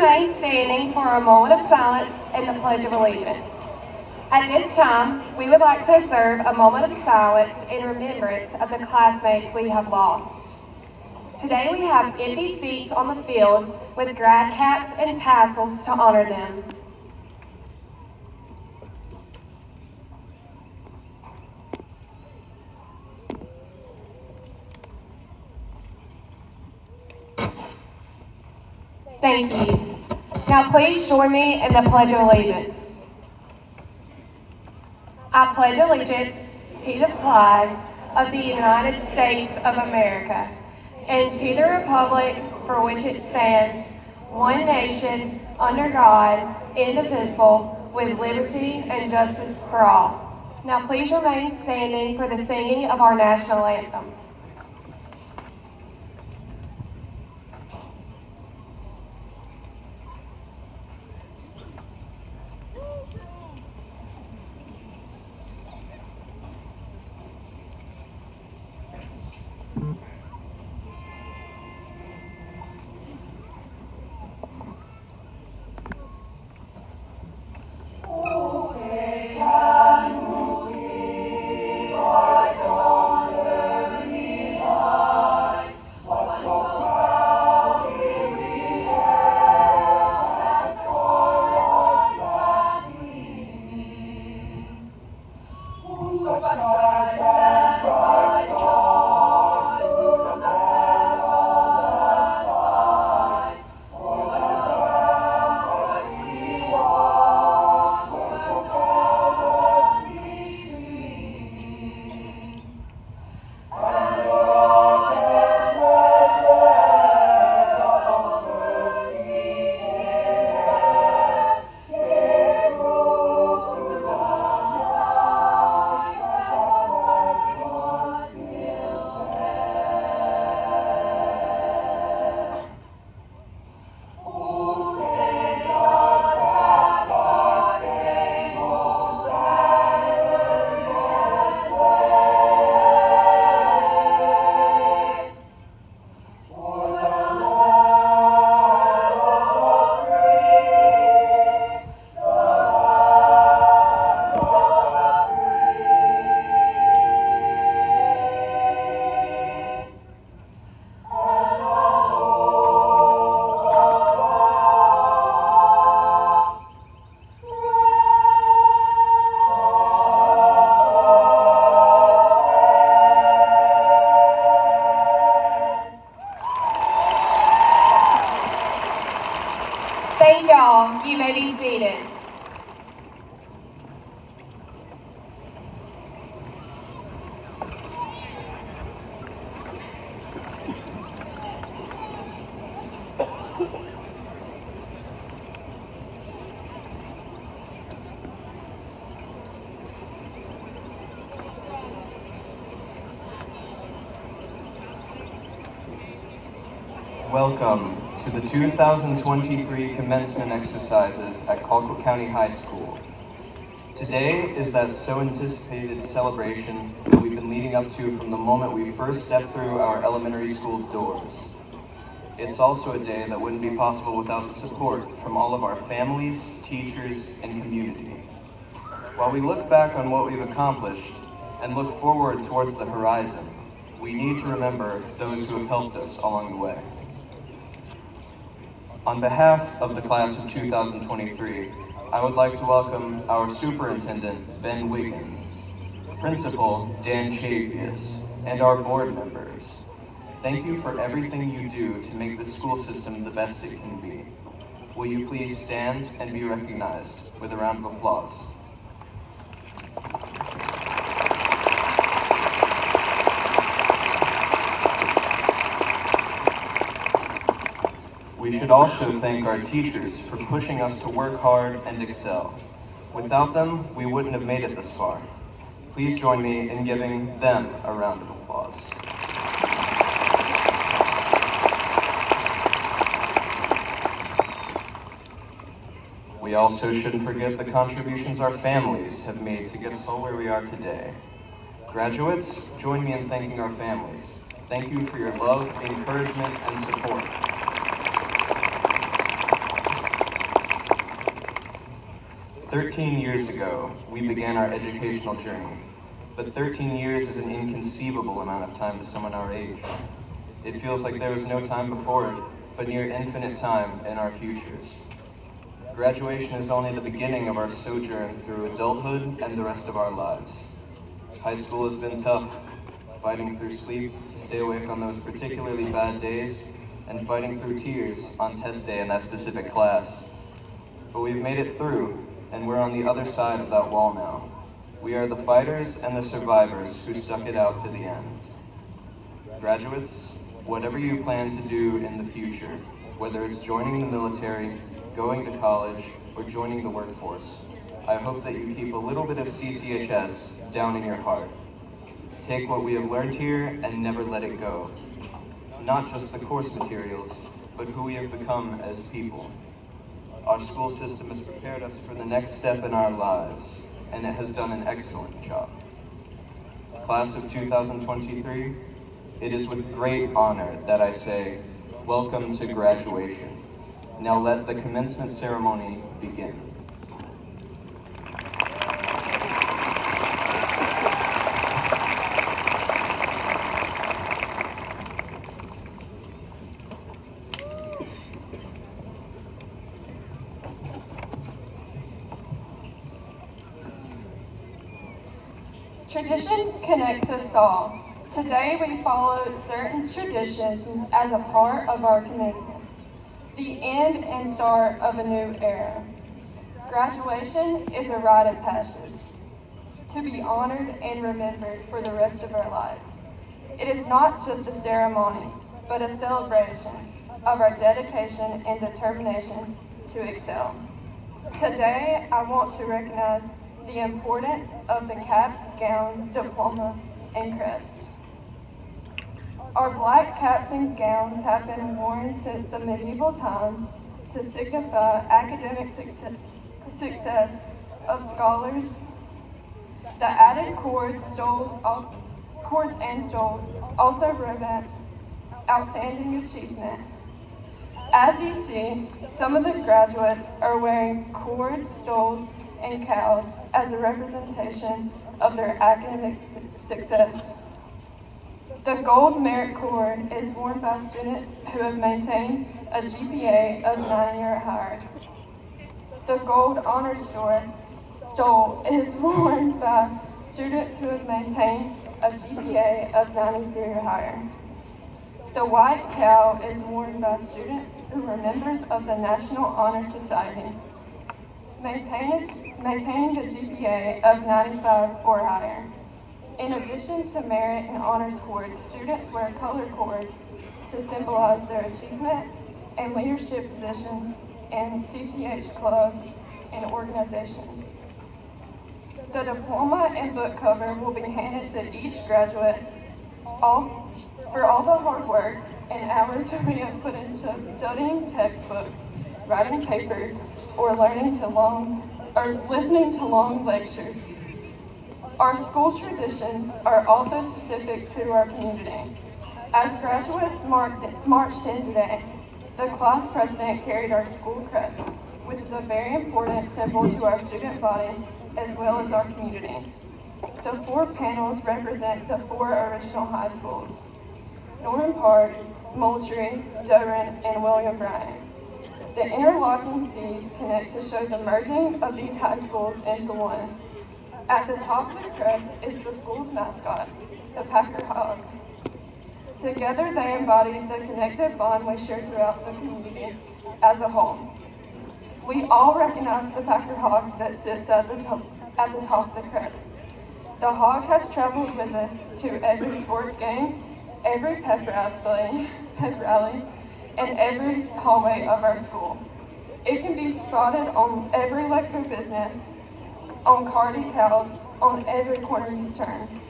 remain standing for a moment of silence and the Pledge of Allegiance. At this time, we would like to observe a moment of silence in remembrance of the classmates we have lost. Today we have empty seats on the field with grad caps and tassels to honor them. Thank you. Now please join me in the Pledge of Allegiance. I pledge allegiance to the flag of the United States of America and to the republic for which it stands, one nation, under God, indivisible, with liberty and justice for all. Now please remain standing for the singing of our national anthem. 2023 commencement exercises at Colquitt County High School. Today is that so anticipated celebration that we've been leading up to from the moment we first stepped through our elementary school doors. It's also a day that wouldn't be possible without the support from all of our families, teachers, and community. While we look back on what we've accomplished and look forward towards the horizon, we need to remember those who have helped us along the way. On behalf of the class of 2023, I would like to welcome our superintendent, Ben Wiggins, principal, Dan Chavius, and our board members. Thank you for everything you do to make the school system the best it can be. Will you please stand and be recognized with a round of applause? We should also thank our teachers for pushing us to work hard and excel. Without them, we wouldn't have made it this far. Please join me in giving them a round of applause. We also shouldn't forget the contributions our families have made to get us all where we are today. Graduates, join me in thanking our families. Thank you for your love, encouragement, and support. Thirteen years ago, we began our educational journey, but 13 years is an inconceivable amount of time to someone our age. It feels like there was no time before it, but near infinite time in our futures. Graduation is only the beginning of our sojourn through adulthood and the rest of our lives. High school has been tough, fighting through sleep to stay awake on those particularly bad days, and fighting through tears on test day in that specific class. But we've made it through, and we're on the other side of that wall now. We are the fighters and the survivors who stuck it out to the end. Graduates, whatever you plan to do in the future, whether it's joining the military, going to college, or joining the workforce, I hope that you keep a little bit of CCHS down in your heart. Take what we have learned here and never let it go. Not just the course materials, but who we have become as people. Our school system has prepared us for the next step in our lives, and it has done an excellent job. Class of 2023, it is with great honor that I say, welcome to graduation. Now let the commencement ceremony begin. Tradition connects us all. Today we follow certain traditions as a part of our commencement, the end and start of a new era. Graduation is a rite of passage, to be honored and remembered for the rest of our lives. It is not just a ceremony, but a celebration of our dedication and determination to excel. Today, I want to recognize the importance of the cap, gown, diploma, and crest. Our black caps and gowns have been worn since the medieval times to signify academic success, success of scholars. The added cords, stoles, also, cords and stoles also represent outstanding achievement. As you see, some of the graduates are wearing cords, stoles, and cows as a representation of their academic su success. The gold merit cord is worn by students who have maintained a GPA of 9 or higher. The gold honor store stole is worn by students who have maintained a GPA of 93 or higher. The white cow is worn by students who are members of the National Honor Society. Maintaining, maintaining the GPA of 95 or higher. In addition to merit and honors cords, students wear color cords to symbolize their achievement and leadership positions in CCH clubs and organizations. The diploma and book cover will be handed to each graduate all, for all the hard work and hours we have put into studying textbooks, writing papers, or learning to long, or listening to long lectures. Our school traditions are also specific to our community. As graduates marched in today, the class president carried our school crest, which is a very important symbol to our student body as well as our community. The four panels represent the four original high schools, Norman Park, Moultrie, Doerun, and William Bryan. The interlocking seas connect to show the merging of these high schools into one. At the top of the crest is the school's mascot, the Packer Hog. Together they embody the connective bond we share throughout the community as a whole. We all recognize the Packer Hog that sits at the top, at the top of the crest. The hog has traveled with us to every sports game, every pep rally, pep rally, and every hallway of our school. It can be spotted on every Letco business, on car decals, on every corner you turn.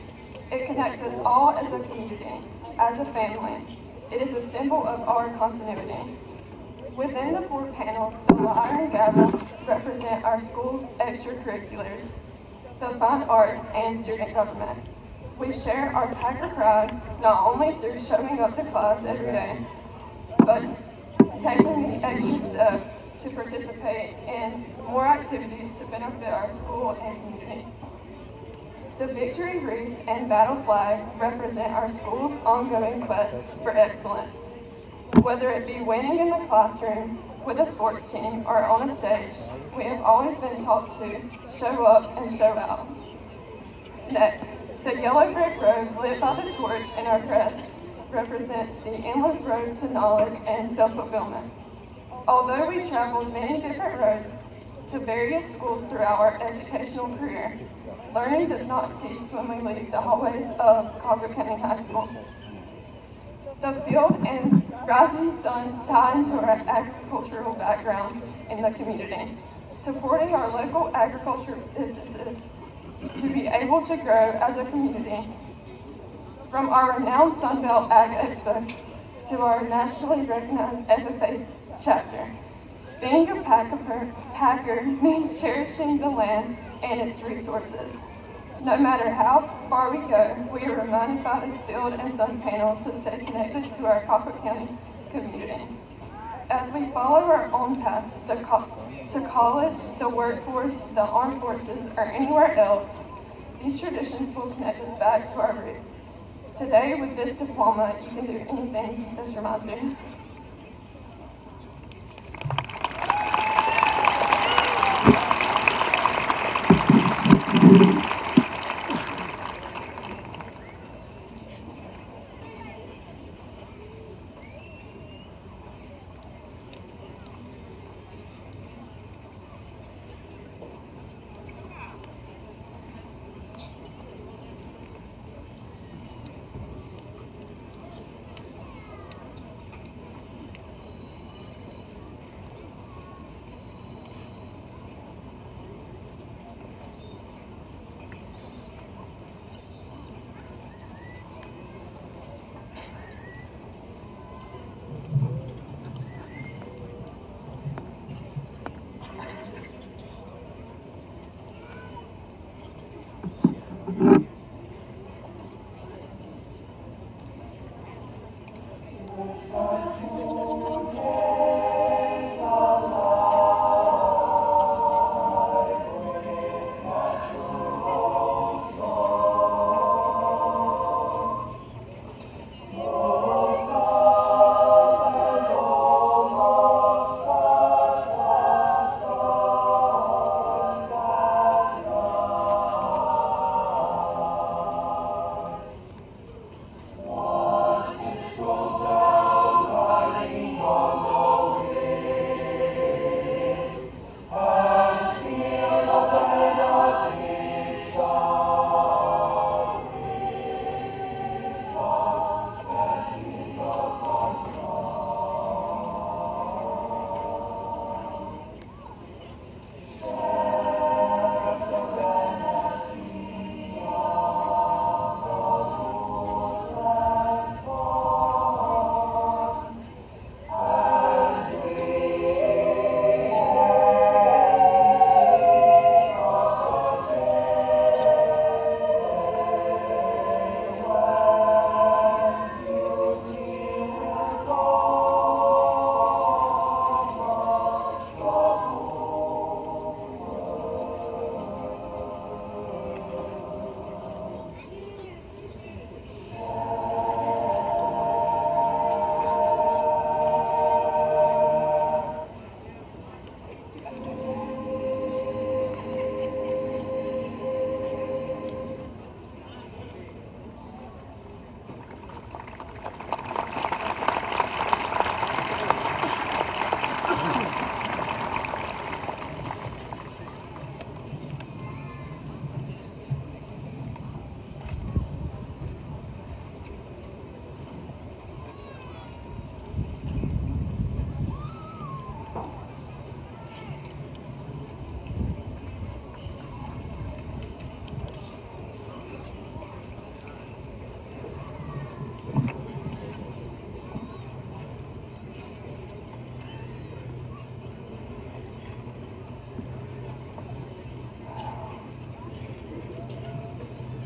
It connects us all as a community, as a family. It is a symbol of our continuity. Within the four panels, the lyre and gavel represent our school's extracurriculars, the fine arts, and student government. We share our Packer pride not only through showing up to class every day, but taking the extra step to participate in more activities to benefit our school and community. The victory wreath and battle flag represent our school's ongoing quest for excellence. Whether it be winning in the classroom, with a sports team, or on a stage, we have always been taught to show up and show out. Next, the yellow brick road lit by the torch in our crest represents the endless road to knowledge and self-fulfillment. Although we traveled many different roads to various schools throughout our educational career, learning does not cease when we leave the hallways of Colquitt County High School. The field and rising sun tie into our agricultural background in the community, supporting our local agricultural businesses to be able to grow as a community. From our renowned Sunbelt Ag Expo to our nationally recognized FFA chapter, being a Packer, Packer means cherishing the land and its resources. No matter how far we go, we are reminded by this field and sun panel to stay connected to our Colquitt County community. As we follow our own paths co to college, the workforce, the armed forces, or anywhere else, these traditions will connect us back to our roots. Today, with this diploma, you can do anything you set your mind to.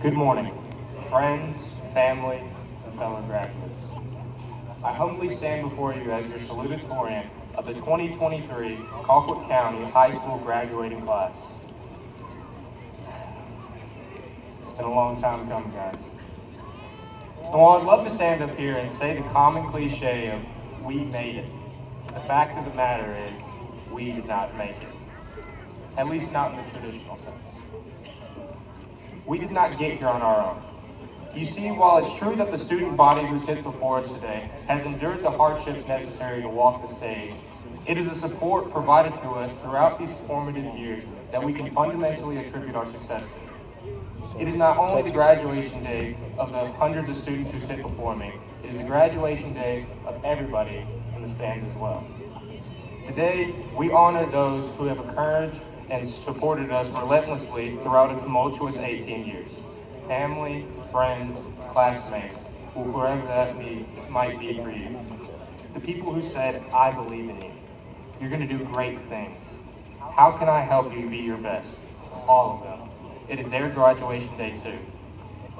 Good morning, friends, family, and fellow graduates. I humbly stand before you as your salutatorian of the 2023 Colquitt County High School graduating class. It's been a long time coming, guys. And while I'd love to stand up here and say the common cliche of we made it, the fact of the matter is we did not make it. At least not in the traditional sense. We did not get here on our own. You see, while it's true that the student body who sits before us today has endured the hardships necessary to walk the stage, it is a support provided to us throughout these formative years that we can fundamentally attribute our success to. It is not only the graduation day of the hundreds of students who sit before me, it is the graduation day of everybody in the stands as well. Today, we honor those who have encouraged and supported us relentlessly throughout a tumultuous 18 years. Family, friends, classmates, whoever that be, might be for you. The people who said, I believe in you. You're going to do great things. How can I help you be your best? All of them. It is their graduation day too.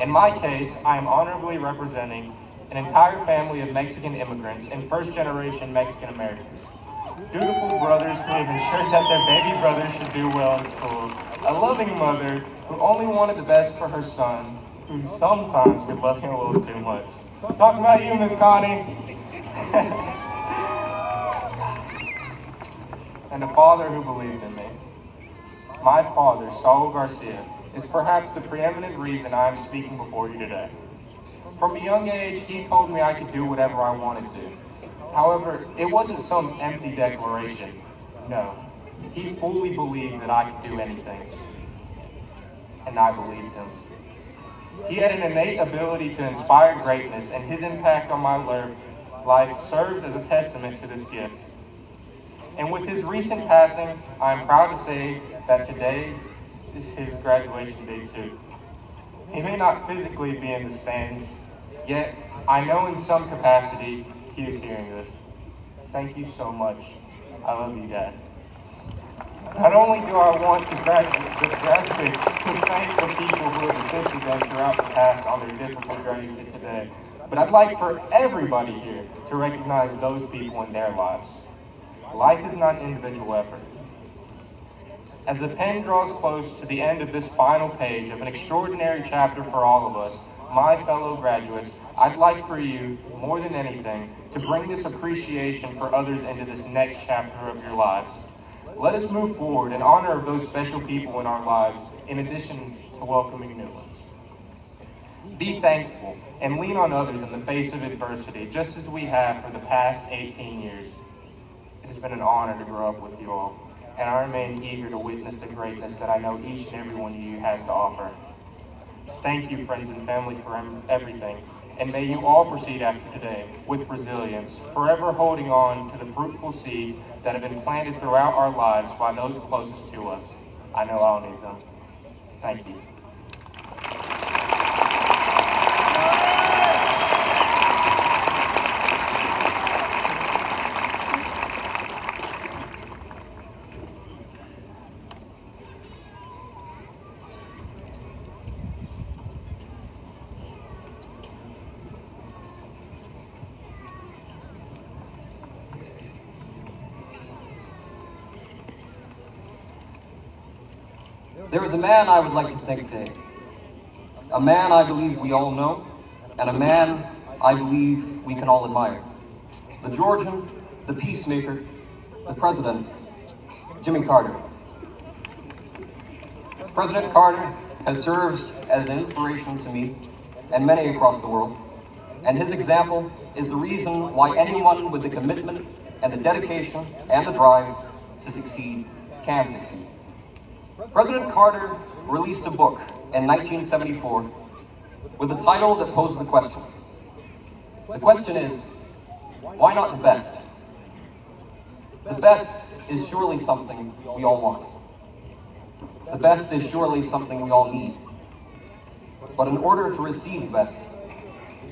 In my case, I am honorably representing an entire family of Mexican immigrants and first generation Mexican Americans dutiful brothers who have ensured that their baby brother should do well in school, a loving mother who only wanted the best for her son, who sometimes could love him a little too much. Talking about you, Miss Connie. and a father who believed in me. My father, Saul Garcia, is perhaps the preeminent reason I am speaking before you today. From a young age, he told me I could do whatever I wanted to. However, it wasn't some empty declaration. No, he fully believed that I could do anything. And I believed him. He had an innate ability to inspire greatness, and his impact on my life serves as a testament to this gift. And with his recent passing, I am proud to say that today is his graduation day too. He may not physically be in the stands, yet I know in some capacity he is hearing this. Thank you so much. I love you, Dad. Not only do I want to graduate, the graduates to thank the people who have assisted them throughout the past on their difficult journey to today, but I'd like for everybody here to recognize those people in their lives. Life is not an individual effort. As the pen draws close to the end of this final page of an extraordinary chapter for all of us, my fellow graduates, I'd like for you, more than anything, to bring this appreciation for others into this next chapter of your lives. Let us move forward in honor of those special people in our lives, in addition to welcoming new ones. Be thankful and lean on others in the face of adversity, just as we have for the past 18 years. It has been an honor to grow up with you all, and I remain eager to witness the greatness that I know each and every one of you has to offer. Thank you, friends and family, for everything. And may you all proceed after today with resilience, forever holding on to the fruitful seeds that have been planted throughout our lives by those closest to us. I know I'll need them. Thank you. There is a man I would like to thank today. A man I believe we all know, and a man I believe we can all admire. The Georgian, the peacemaker, the president, Jimmy Carter. President Carter has served as an inspiration to me and many across the world, and his example is the reason why anyone with the commitment and the dedication and the drive to succeed can succeed. President Carter released a book in 1974 with a title that poses a question. The question is, why not the best? The best is surely something we all want. The best is surely something we all need. But in order to receive best,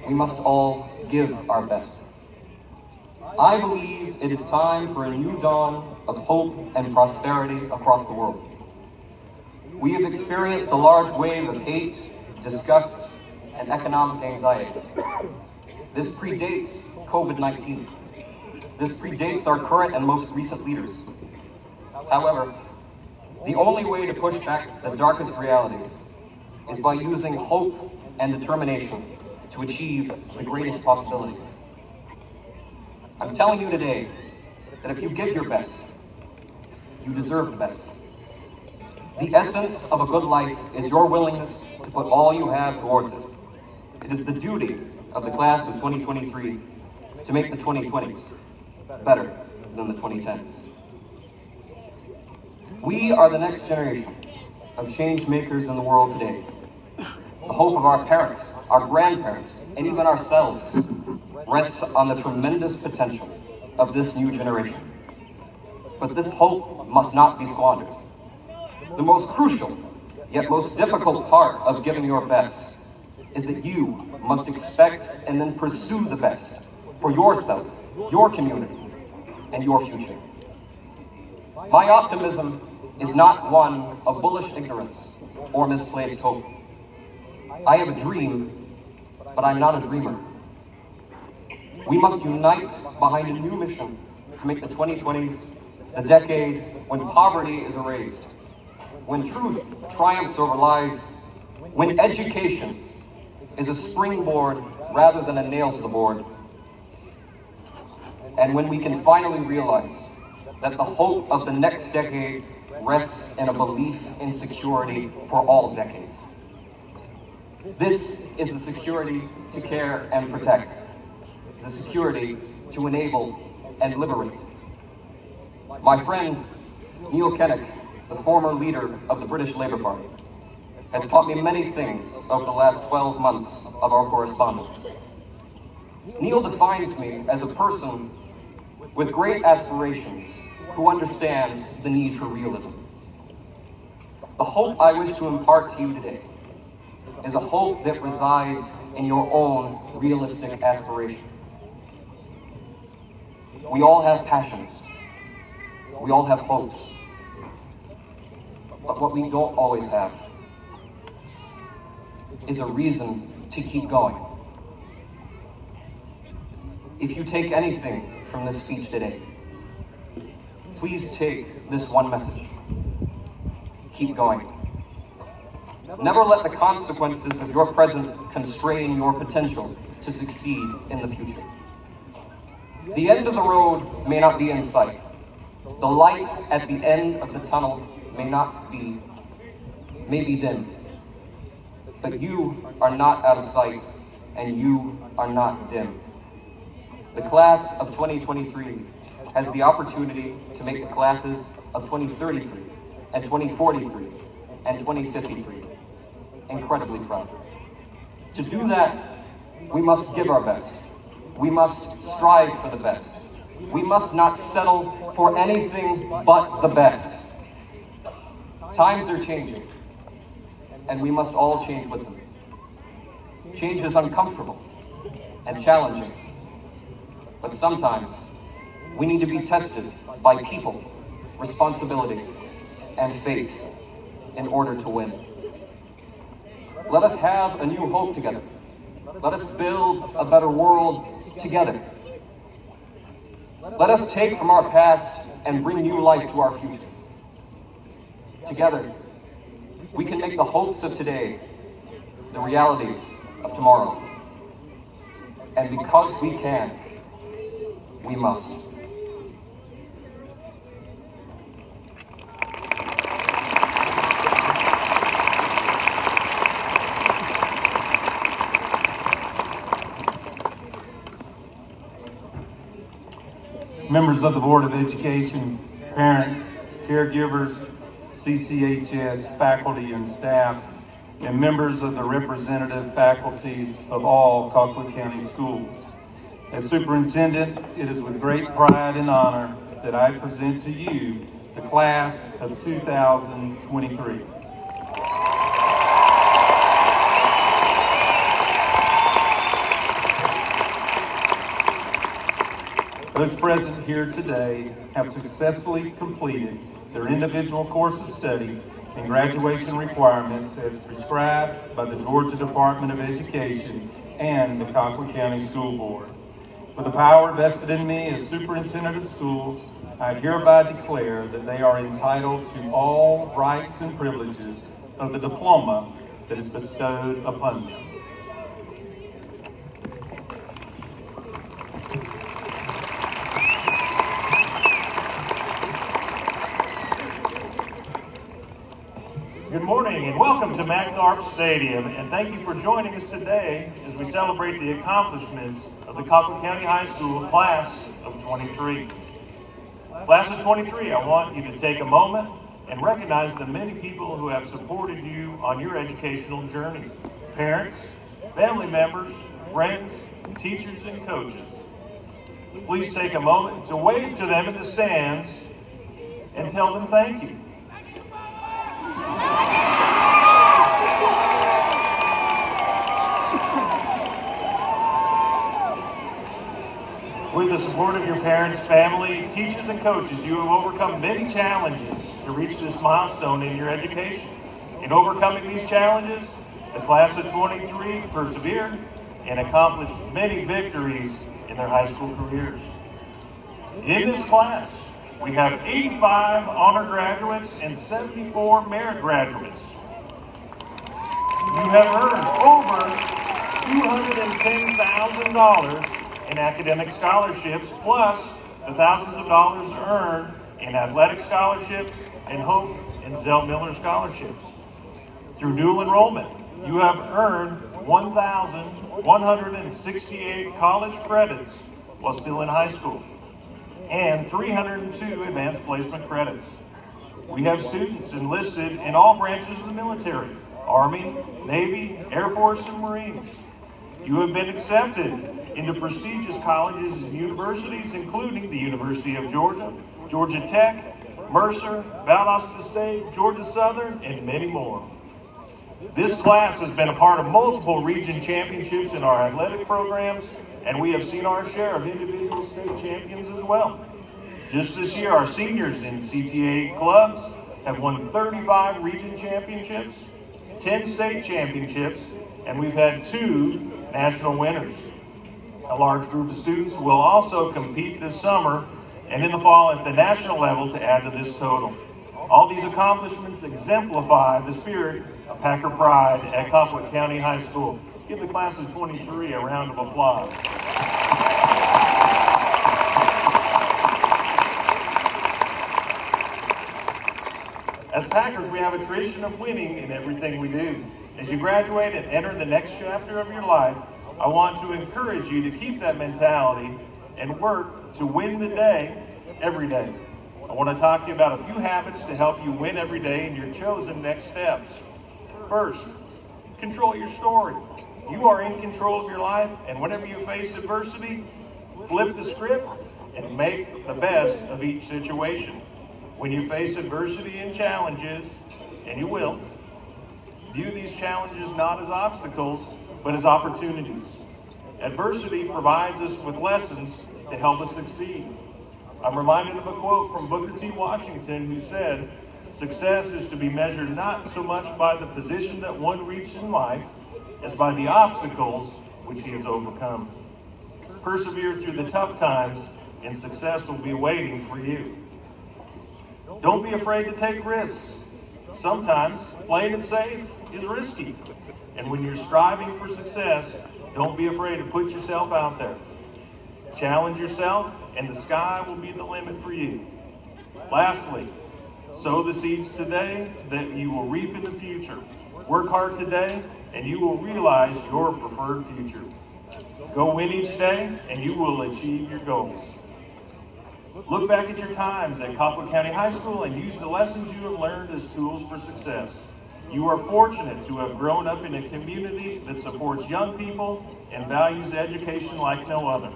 we must all give our best. I believe it is time for a new dawn of hope and prosperity across the world. We have experienced a large wave of hate, disgust, and economic anxiety. This predates COVID-19. This predates our current and most recent leaders. However, the only way to push back the darkest realities is by using hope and determination to achieve the greatest possibilities. I'm telling you today that if you give your best, you deserve the best. The essence of a good life is your willingness to put all you have towards it. It is the duty of the class of 2023 to make the 2020s better than the 2010s. We are the next generation of change makers in the world today. The hope of our parents, our grandparents, and even ourselves rests on the tremendous potential of this new generation. But this hope must not be squandered. The most crucial, yet most difficult part of giving your best is that you must expect and then pursue the best for yourself, your community, and your future. My optimism is not one of bullish ignorance or misplaced hope. I have a dream, but I'm not a dreamer. We must unite behind a new mission to make the 2020s the decade when poverty is erased, when truth triumphs over lies, when education is a springboard rather than a nail to the board, and when we can finally realize that the hope of the next decade rests in a belief in security for all decades. This is the security to care and protect, the security to enable and liberate. My friend Neil Kinnock, the former leader of the British Labour Party, has taught me many things over the last 12 months of our correspondence. Neil defines me as a person with great aspirations who understands the need for realism. The hope I wish to impart to you today is a hope that resides in your own realistic aspiration. We all have passions. We all have hopes. But what we don't always have is a reason to keep going. If you take anything from this speech today, please take this one message. Keep going. Never let the consequences of your present constrain your potential to succeed in the future. The end of the road may not be in sight. The light at the end of the tunnel may not be, may be dim. But you are not out of sight, and you are not dim. The class of 2023 has the opportunity to make the classes of 2033 and 2043 and 2053 incredibly proud. To do that, we must give our best. We must strive for the best. We must not settle for anything but the best. Times are changing, and we must all change with them. Change is uncomfortable and challenging, but sometimes we need to be tested by people, responsibility, and fate in order to win. Let us have a new hope together. Let us build a better world together. Let us take from our past and bring new life to our future. Together, we can make the hopes of today the realities of tomorrow. And because we can, we must. members of the Board of Education, parents, caregivers, CCHS, faculty and staff, and members of the representative faculties of all Colquitt County schools. As superintendent, it is with great pride and honor that I present to you the class of 2023. Those present here today have successfully completed their individual course of study and graduation requirements as prescribed by the Georgia Department of Education and the Colquitt County School Board. With the power vested in me as superintendent of schools, I hereby declare that they are entitled to all rights and privileges of the diploma that is bestowed upon them. Good morning and welcome to Mack Tharpe Stadium and thank you for joining us today as we celebrate the accomplishments of the Colquitt County High School class of 23. Class of 23, I want you to take a moment and recognize the many people who have supported you on your educational journey. Parents, family members, friends, teachers, and coaches. Please take a moment to wave to them in the stands and tell them thank you. With the support of your parents, family, teachers, and coaches, you have overcome many challenges to reach this milestone in your education. In overcoming these challenges, the class of 23 persevered and accomplished many victories in their high school careers. In this class, we have 85 honor graduates and 74 merit graduates. You have earned over $210,000 in academic scholarships, plus the thousands of dollars earned in athletic scholarships and Hope and Zell Miller scholarships. Through dual enrollment, you have earned 1,168 college credits while still in high school and 302 advanced placement credits. We have students enlisted in all branches of the military, Army, Navy, Air Force, and Marines. You have been accepted into prestigious colleges and universities, including the University of Georgia, Georgia Tech, Mercer, Valdosta State, Georgia Southern, and many more. This class has been a part of multiple region championships in our athletic programs, and we have seen our share of individual state champions as well. Just this year, our seniors in CTA clubs have won 35 region championships, 10 state championships, and we've had two national winners. A large group of students will also compete this summer and in the fall at the national level to add to this total. All these accomplishments exemplify the spirit of Packer pride at Colquitt County High School. Give the class of 23 a round of applause. As Packers, we have a tradition of winning in everything we do. As you graduate and enter the next chapter of your life, I want to encourage you to keep that mentality and work to win the day every day. I want to talk to you about a few habits to help you win every day in your chosen next steps. First, control your story. You are in control of your life, and whenever you face adversity, flip the script and make the best of each situation. When you face adversity and challenges, and you will, view these challenges not as obstacles, but as opportunities. Adversity provides us with lessons to help us succeed. I'm reminded of a quote from Booker T. Washington who said, Success is to be measured not so much by the position that one reached in life as by the obstacles which he has overcome. Persevere through the tough times, and success will be waiting for you. Don't be afraid to take risks. Sometimes playing it safe is risky. And when you're striving for success, don't be afraid to put yourself out there. Challenge yourself, and the sky will be the limit for you. Lastly, sow the seeds today that you will reap in the future. Work hard today, and you will realize your preferred future. Go win each day, and you will achieve your goals. Look back at your times at Colquitt County High School and use the lessons you have learned as tools for success. You are fortunate to have grown up in a community that supports young people and values education like no other.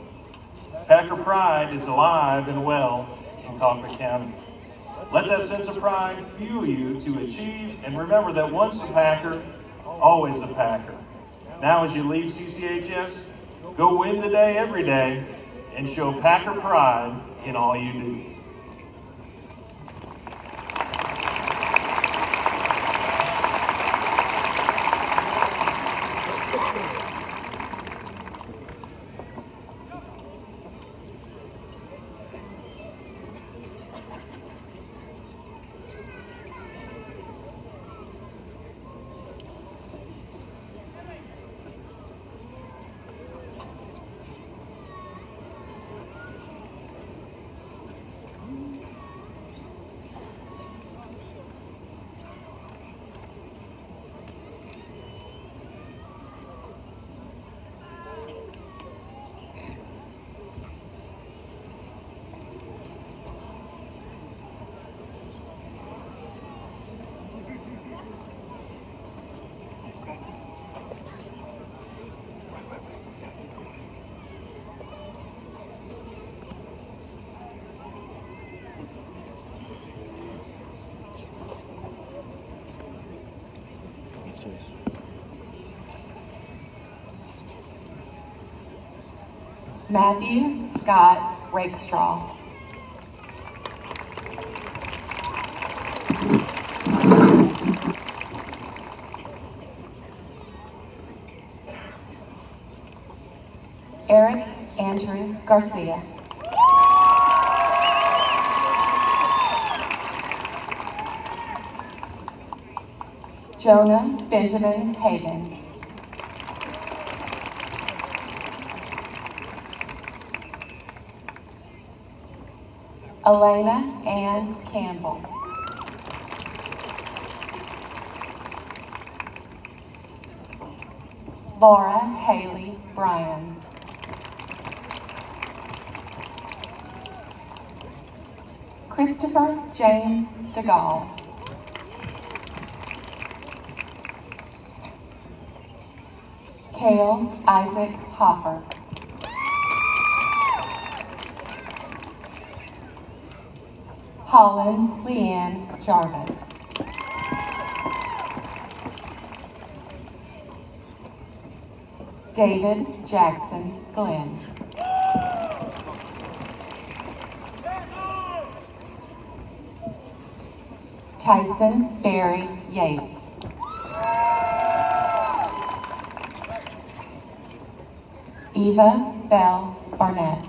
Packer pride is alive and well in Colquitt County. Let that sense of pride fuel you to achieve and remember that once a Packer, always a Packer. Now as you leave CCHS, go win the day every day and show Packer pride in all you do. please. Matthew Scott Rakestraw. Eric Andrew Garcia. Jonah Benjamin Hagan. Elena Ann Campbell. Laura Haley Bryan. Christopher James Stegall. Cale Isaac Hopper. Holland Leanne Jarvis. David Jackson Glenn. Tyson Barry Yates. Eva Bell Barnett.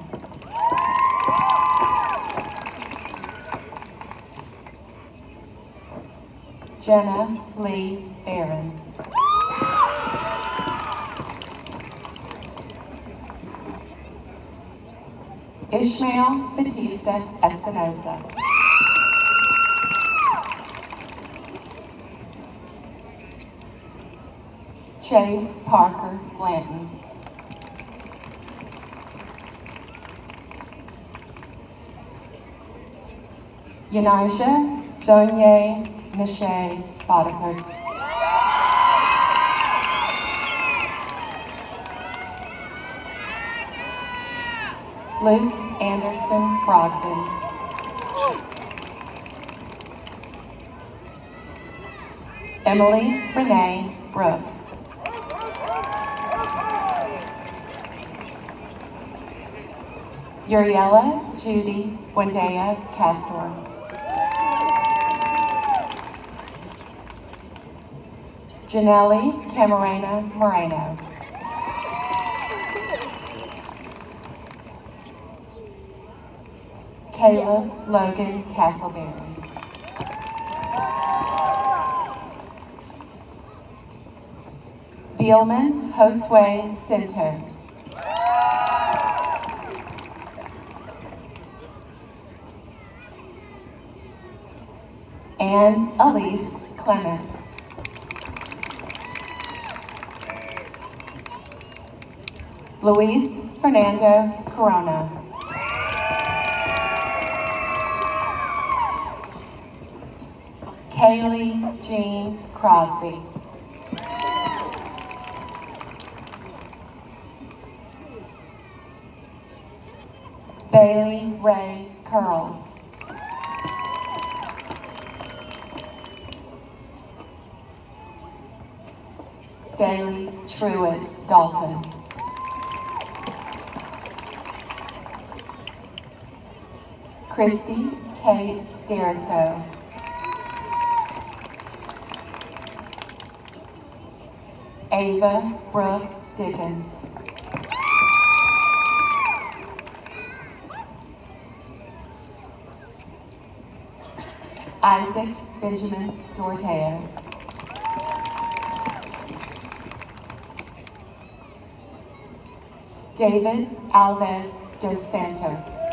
Jenna Lee Barron. Ishmael Batista Espinosa. Chase Parker Blanton. Yanijah Jonye Nishay Bodiford. Luke Anderson Brogdon. Emily Renee Brooks. Uriella Judy Wendea Castor. Janelle Camarena Moreno. Caleb Logan Castleberry. Beelman Josue Cinto. Anne Luis Fernando Corona. Kaylee Jean Crosby. Bailey Ray Curls. Daily Truett Dalton. Christy Kate Dariso. Ava Brooke Dickens. Isaac Benjamin Dorteo. David Alves dos Santos.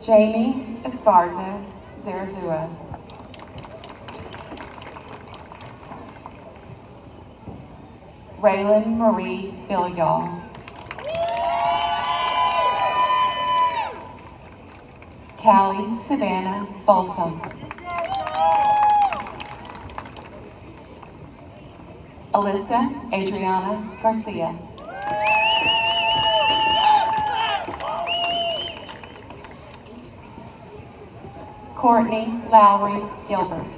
Jamie Esparza Zarazua. Raylan Marie Filial. Callie Savannah Folsom. Alyssa Adriana Garcia. Courtney Lowry Gilbert.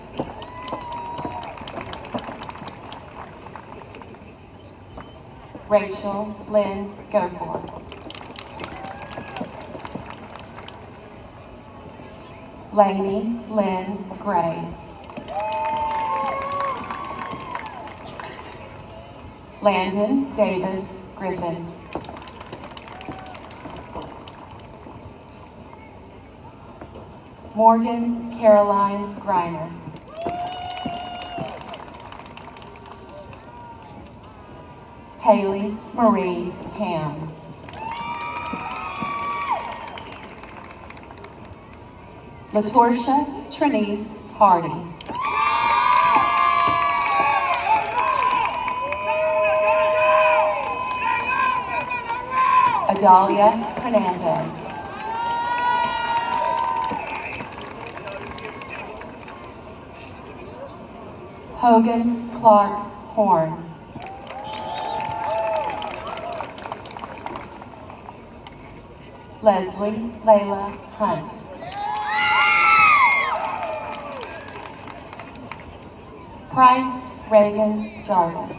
Rachel Lynn Goforth. Lainey Lynn Gray. Landon Davis Griffin. Morgan Caroline Greiner. Haley Marie Ham. Latorsha Trinice Hardy. Adalia Hernandez. Hogan Clark Horn. Leslie Layla Hunt. Price Reagan Jarvis.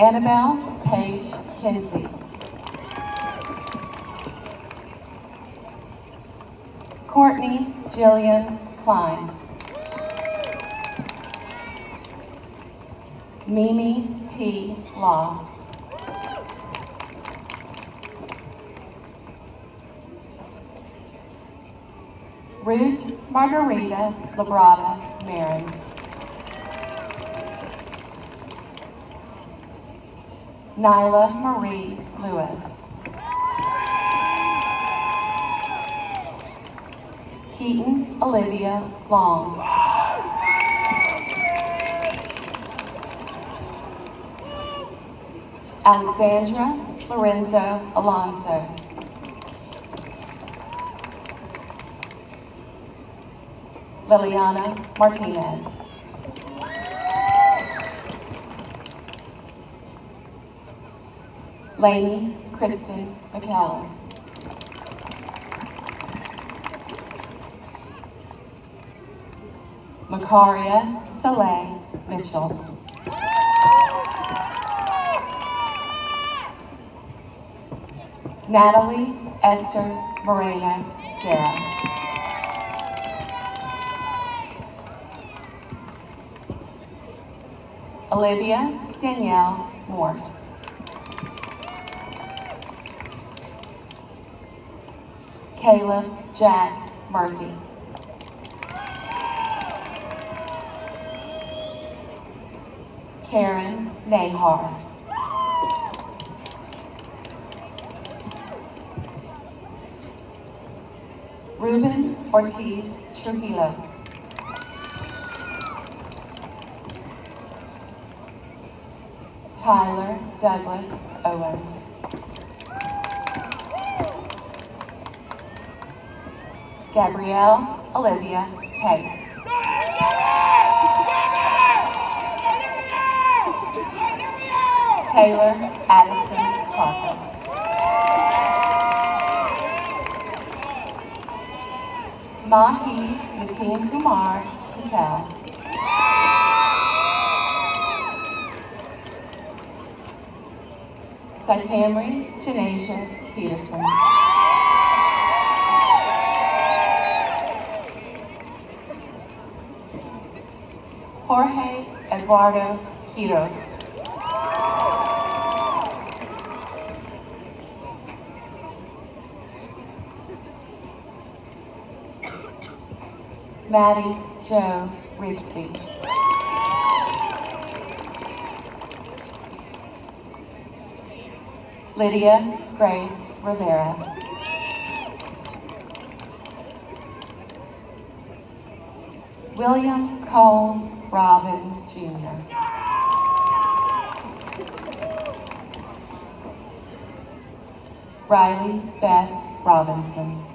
Annabelle Paige Kinsey. Courtney Jillian Klein. Mimi T. Law. Ruth Margarita Labrada Marin. Nyla Marie Lewis. Keaton Olivia Long. Alexandra Lorenzo Alonso. Liliana Martinez. Lainey Kristen McKellar. Makaria Saleh Mitchell. Natalie Esther Moreno Guerra. Olivia Danielle Morse. Caleb Jack Murphy. Karen Nahar. Ruben Ortiz Trujillo. Tyler Douglas Owens. Gabrielle Olivia Pace. Taylor Addison Parker. Mahi Nitin Kumar Patel. Sakamri Janasia Peterson. Jorge Eduardo Quiros. Maddie Joe Rigsby. Lydia Grace Rivera. William Cole Robbins Jr. Riley Beth Robinson.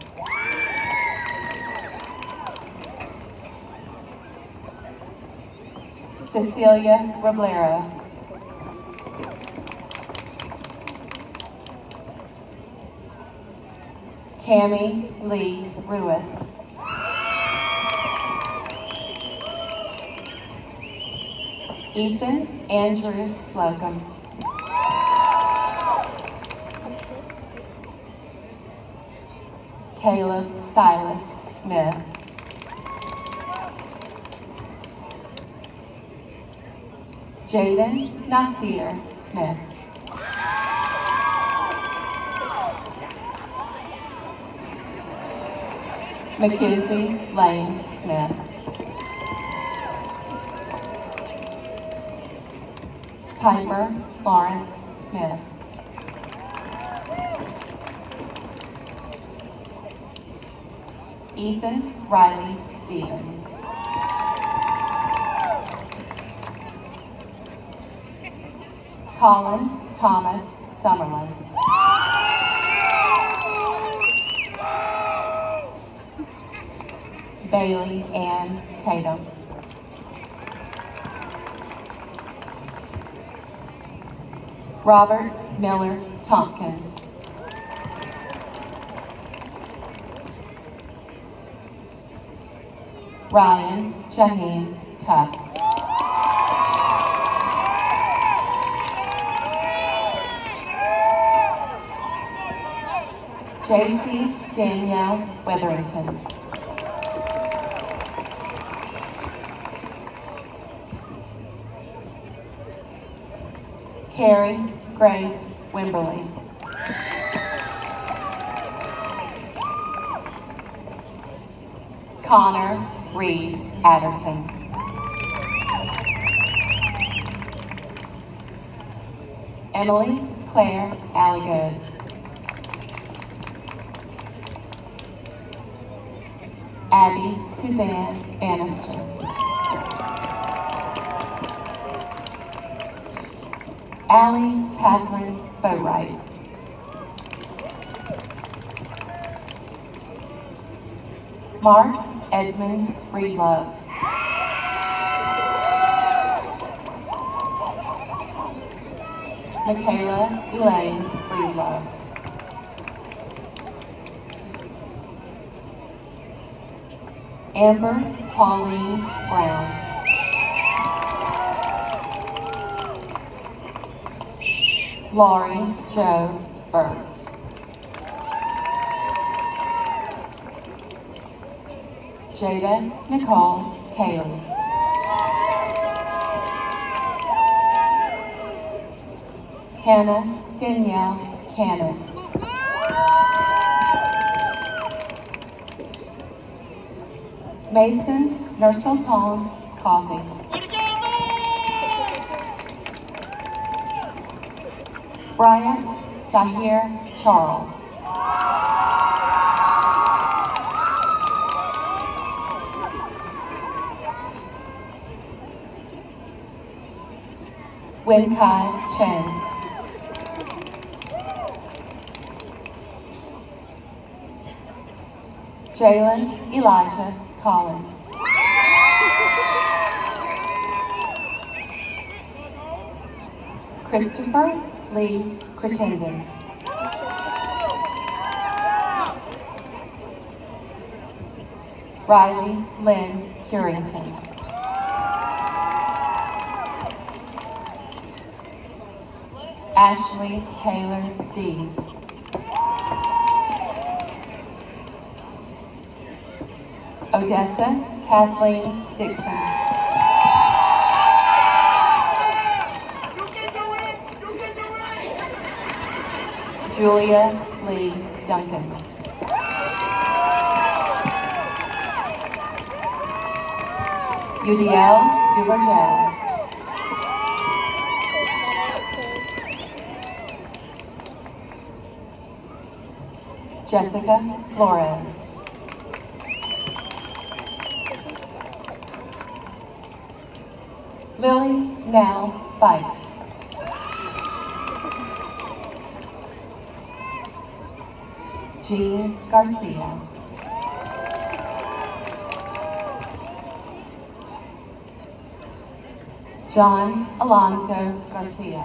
Cecilia Roblero. Cami Lee Ruiz. Ethan Andrew Slocum. Caleb Silas Smith. Jaden Nasir Smith. Mackenzie Lane Smith. Piper Lawrence Smith. Ethan Riley Stevens. Colin Thomas Summerlin. Bailey Ann Tatum. Robert Miller Tompkins. Ryan Shaheen Tuff. JC Danielle Weatherington. Carrie Grace Wimberly. Connor Reed Adderton. Emily Claire Alligood. Abby Suzanne Bannister. Allie Catherine Boatwright. Mark Edmund Breedlove. Michaela Elaine Breedlove. Amber Pauline Brown. Laurie Joe Burt. Jada Nicole Kaylee. Hannah Danielle Cannon. Mason Nursultan Causey. Bryant Sahir Charles. Wenkai Chen. Jalen Elijah Collins. Christopher Lee Crittenden. Riley Lynn Curington. Ashley Taylor Dees. Odessa Kathleen Dixon. Julia Lee Duncan. Udiel Duvergel. Jessica Flores. Lily Nell Jean Garcia. John Alonso Garcia.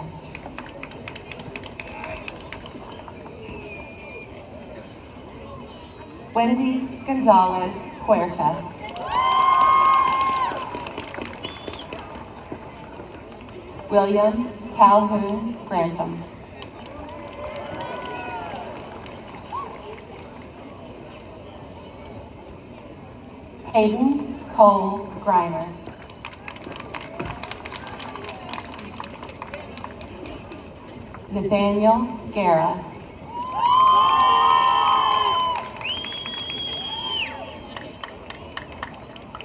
Wendy Gonzalez Huerta. William Calhoun Grantham. Hayden Cole Griner. Nathaniel Guerra.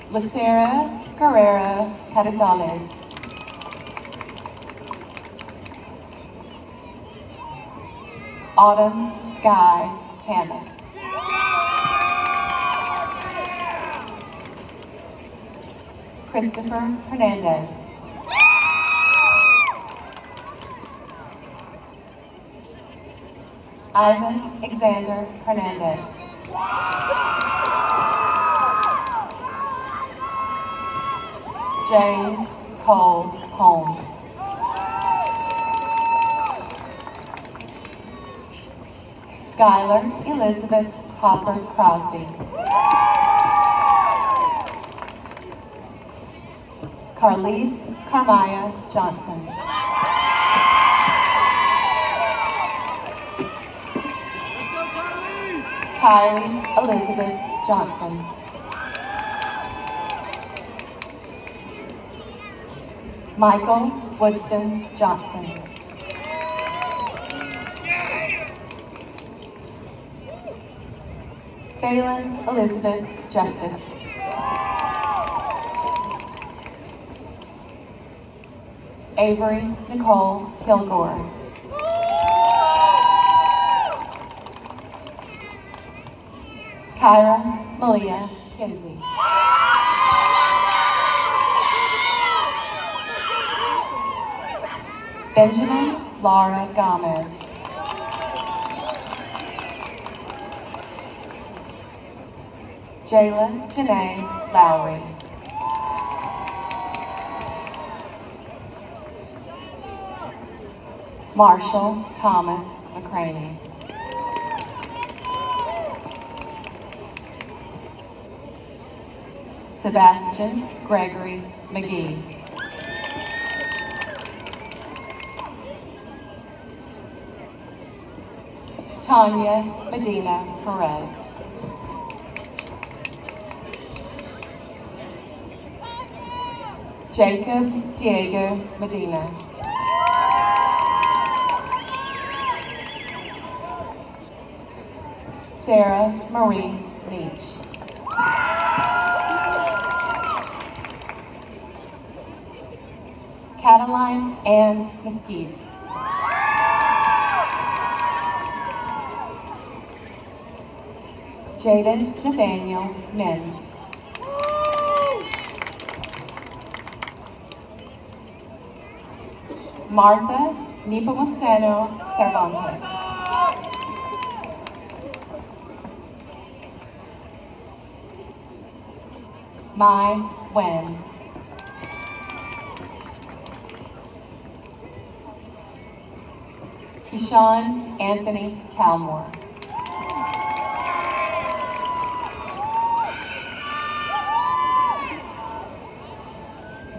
Lucera Guerrero Carrizales. Autumn Sky Hammock. Christopher Hernandez. Ivan Alexander Hernandez. James Cole Holmes. Skylar Elizabeth Hopper Crosby. Carlise Carmaya Johnson. Kylie Elizabeth Johnson. Michael Woodson Johnson. Phelan Elizabeth Justice. Avery Nicole Kilgore. Kyra Malia Kinsey. Benjamin Laura Gomez. Jayla Janae Lowry. Marshall Thomas McCraney. Sebastian Gregory McGee. Tanya Medina Perez. Jacob Diego Medina. Sarah Marie Leach. Cataline Ann Mesquite. Jaden Nathaniel Mims. Martha Nepomuceno Cervantes. Mai Wen. Keyshawn Anthony Palmore.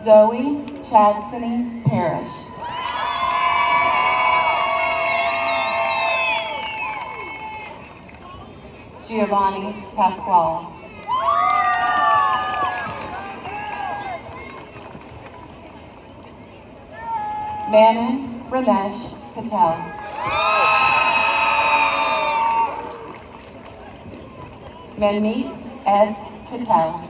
Zoe Chadsony Parrish. Giovanni Pasquale. Manan Ramesh Patel. Manmeet S. Patel.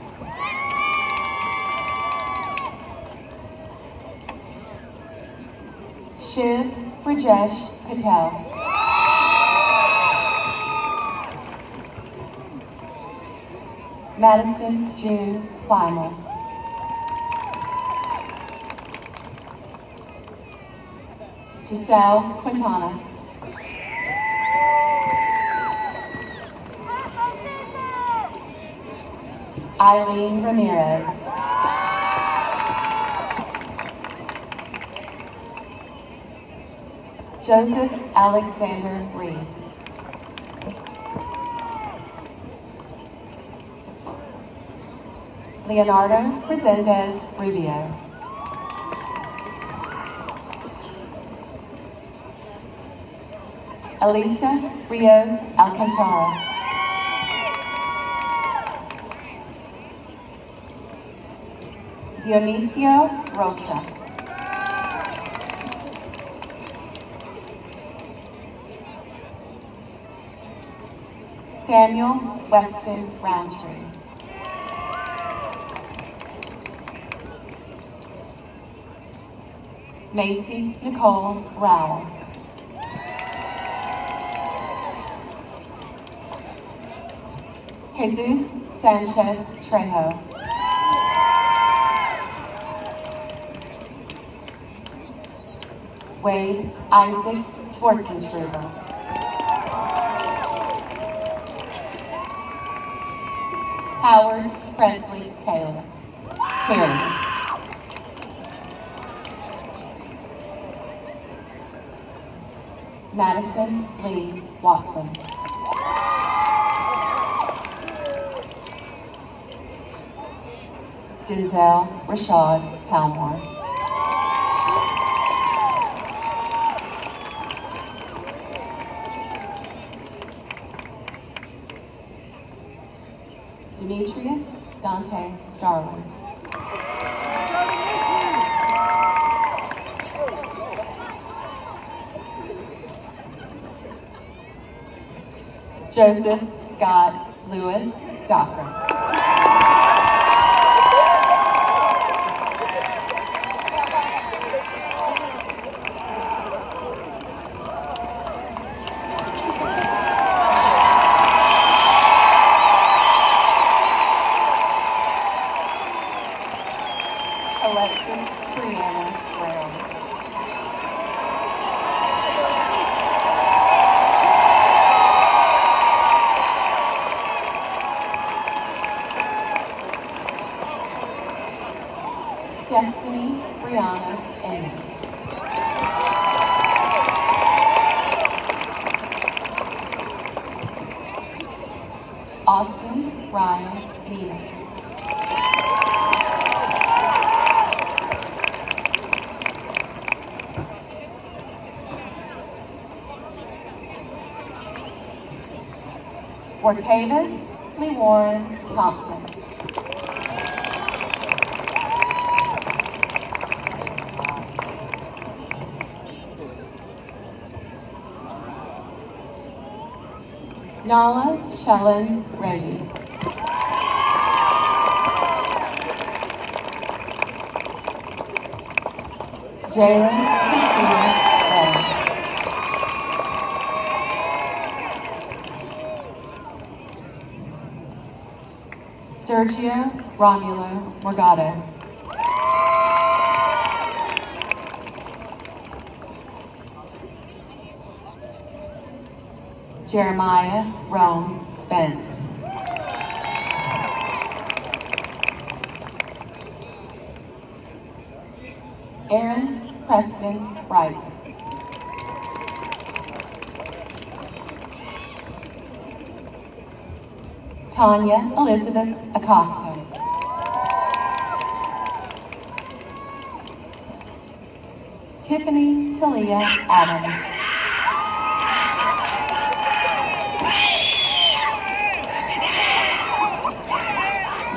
Shiv Rajesh Patel. Madison June Plymer, Giselle Quintana. Eileen Ramirez. Joseph Alexander Reed. Leonardo Resendez Rubio. Elisa Rios Alcantara. Dionisio Rocha. Samuel Weston Roundtree. Macy Nicole Rowell. Jesus Sanchez Trejo. Wade Isaac Schwartzentruber. Howard Presley Taylor. Terry. Madison Lee Watson. Denzel Rashad Palmore. Joseph Scott Lewis Stocker. Alexis Brianna Brown. Destiny Brianna Inman. Austin Ryan Neiman. Ortavis Lee Warren Thompson. Nala Shellen Raby. Jalen Christina. Sergio Romulo Morgado. Jeremiah Rome Spence. Aaron Preston Wright. Tanya Elizabeth Acosta. Tiffany Talia Adams.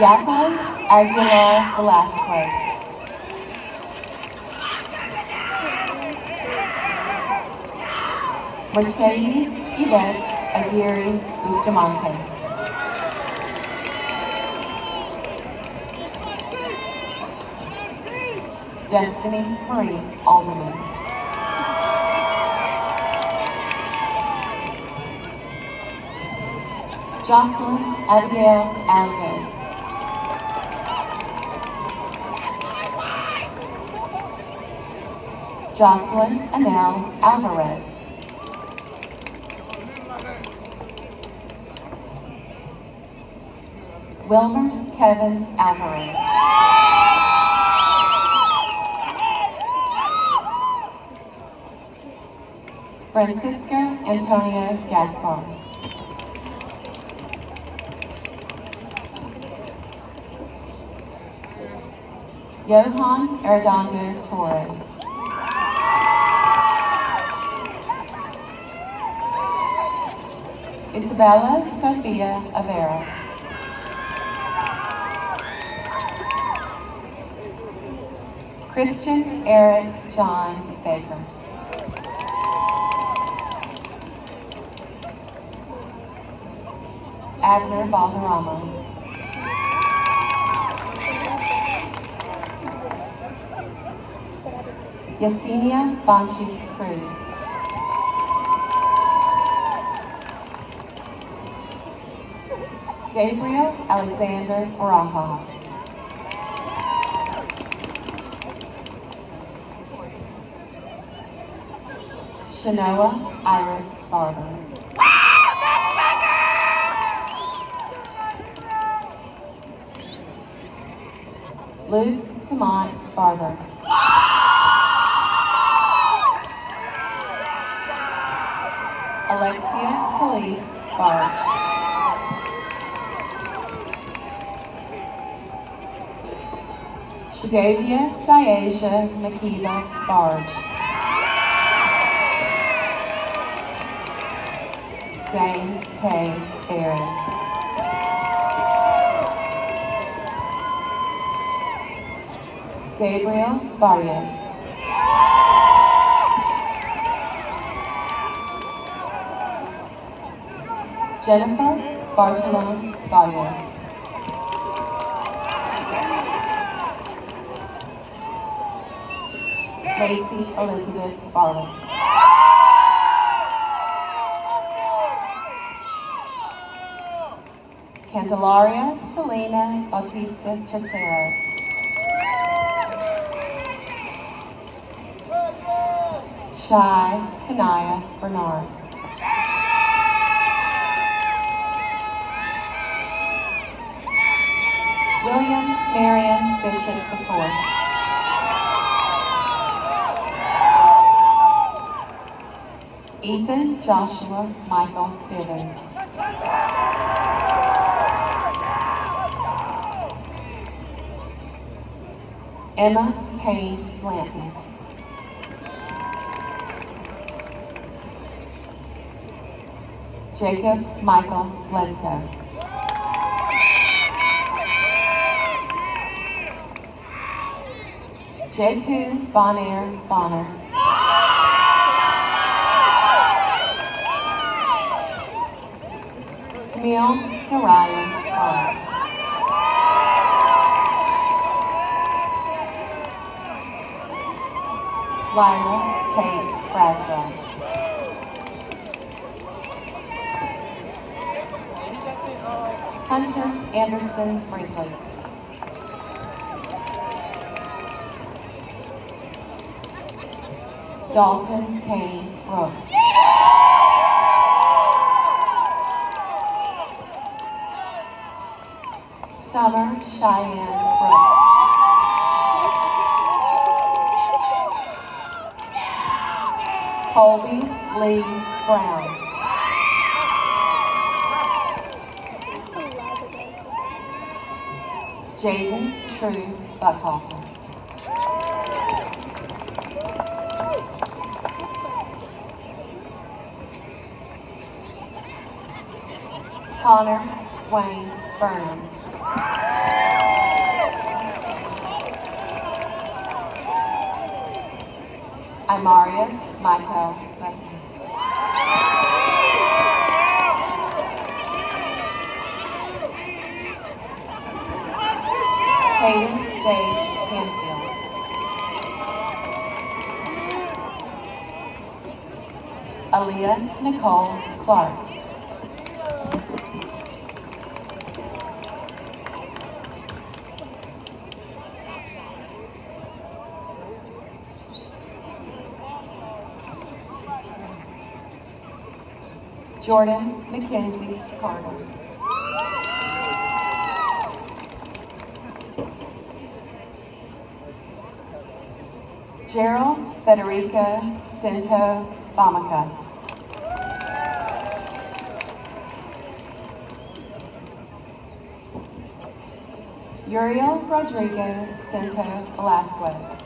Jacqueline Aguilar Velasquez. Mercedes Yvette Aguirre Bustamante. Destiny Marie Alderman. Jocelyn Abigail Algo. Jocelyn Amel Alvarez. Wilmer Kevin Alvarez. Francisco Antonio Gaspar. Johan Arredondo Torres. Isabella Sofia Avera. Christian Eric John Baker. Abner Valderrama. Yesenia Banchi Cruz. Gabriel Alexander Baraha. Shanoa Iris Barber. Luke Tamont Barber. Shadavia Diasia Makita Barge. Zane K. Barron. Gabriel Barrios. Jennifer Bartolome Barrios. Macy Elizabeth Barlow. Candelaria Selena Bautista Tercero. Shy Kanaya Bernard. William Marion Bishop IV. Ethan Joshua Michael Bivens. Emma Payne Blanton. Jacob Michael Bledsoe. Jehu Bonaire Bonner. Camille Karayan Carr. Lila Tate Braswell. Hunter Anderson Brinkley. Dalton Kane Brooks. Summer Cheyenne Brooks. Colby Lee Brown. Jaden True Buckhalter. Connor Swain Burnham. Imarius Michael Leslie. Hayden Gage Canfield. Aaliyah Nicole Clark. Jordan McKenzie Carter. Gerald Federica Cinto Bamaca. Uriel Rodrigo Cinto Velasquez.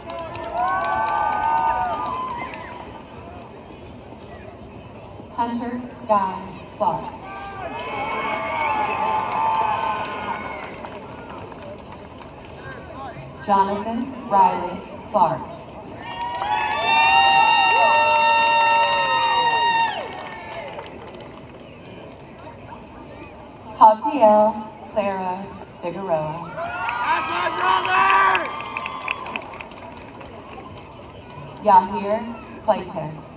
Hunter Guy Clark. Jonathan Riley Clark. Hoptiel Clara Figueroa. That's my brother! Yahir Clayton.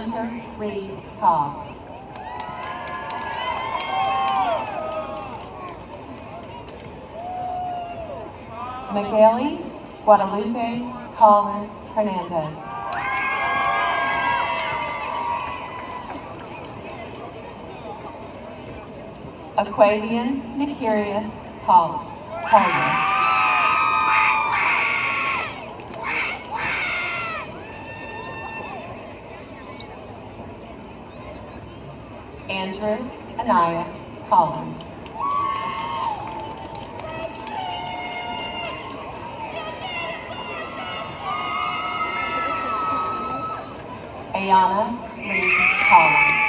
Hunter Reed Cobb. Migueli Guadalupe Colin Hernandez. Aquavian Nicarius Paul. Collier. Andrew Ananias Collins. Ayana Lee Collins.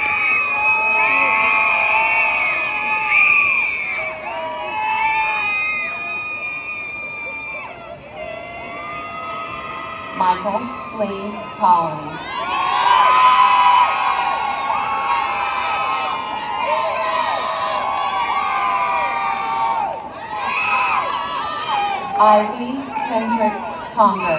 Michael Lee Collins. Ivy Hendricks Conger.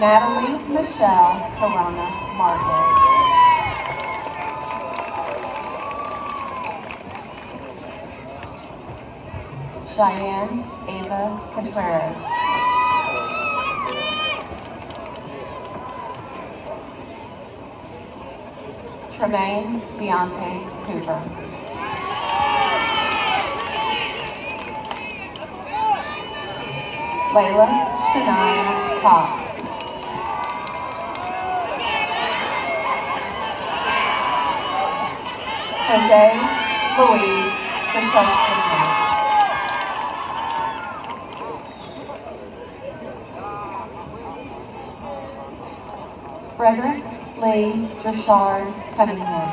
Natalie Michelle Corona uh, Martin. Cheyenne Ava Contreras. Tremaine Deontay Cooper. Layla Shania Cox. Jose Luis Chrysostomou. Frederick Lee Jashard Cunningham.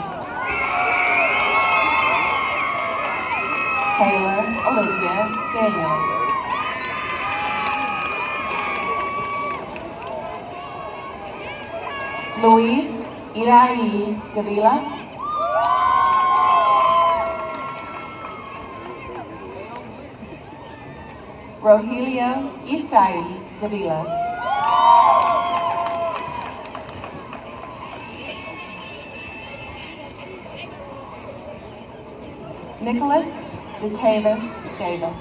Taylor Olivia Daniels. Luis Iraí Davila. Rogelio Isai Davila. Nicholas DeTavis Davis.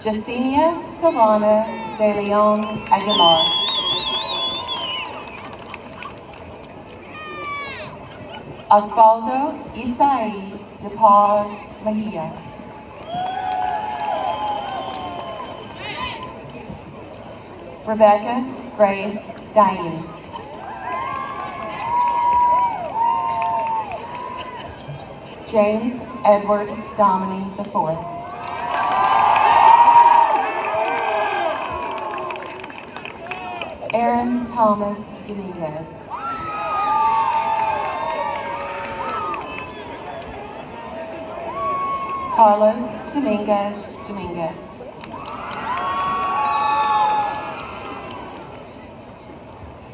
Jasenia Savannah de Leon Aguilar. Osvaldo Isai de Paz Mejia. Rebecca Grace Diane. James Edward Dominy IV. Aaron Thomas Dominguez. Carlos Dominguez Dominguez.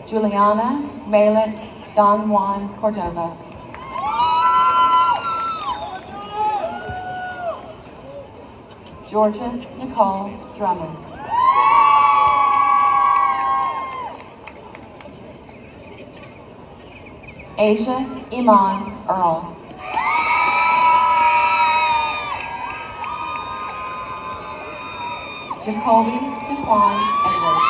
Juliana Malek Don Juan Cordova. Georgia Nicole Drummond. Asia Iman Earl. Jacoby DeQuan Edwards.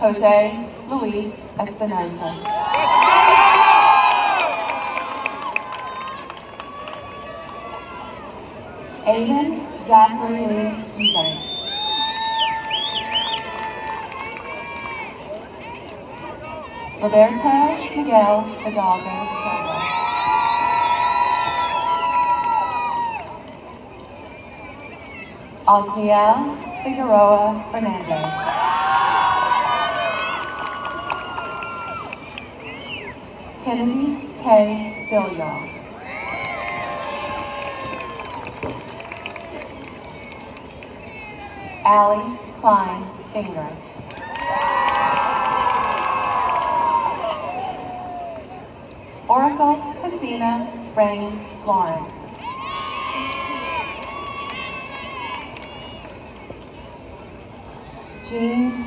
Jose Luis Espinosa. Aiden Zachary Lee. Roberto Miguel Hidalgo Silva. Osniel Figueroa Fernandez. Kennedy K. Filion. Allie Klein Finger. Oracle Casina Rain Florence.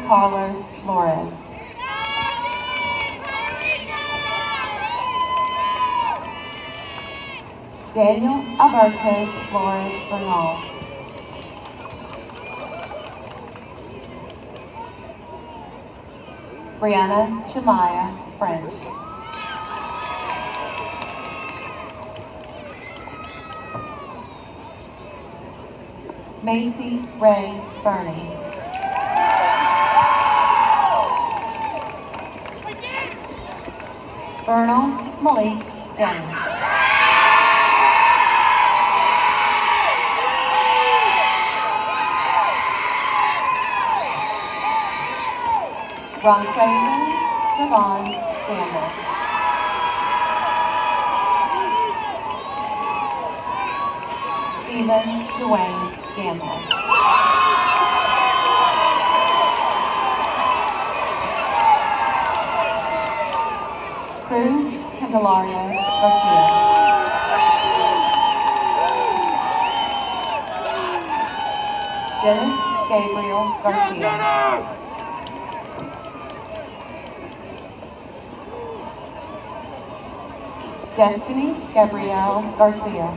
Carlos Flores. Daniel Alberto Flores Bernal. Brianna Shemaya French. Macy Ray Burney. Bernal Malik Dennis. Ron Craven, Javon Gamble. Stephen Dwayne Gamble. Cruz Candelario Garcia. Dennis Gabriel Garcia. Destiny Gabrielle Garcia.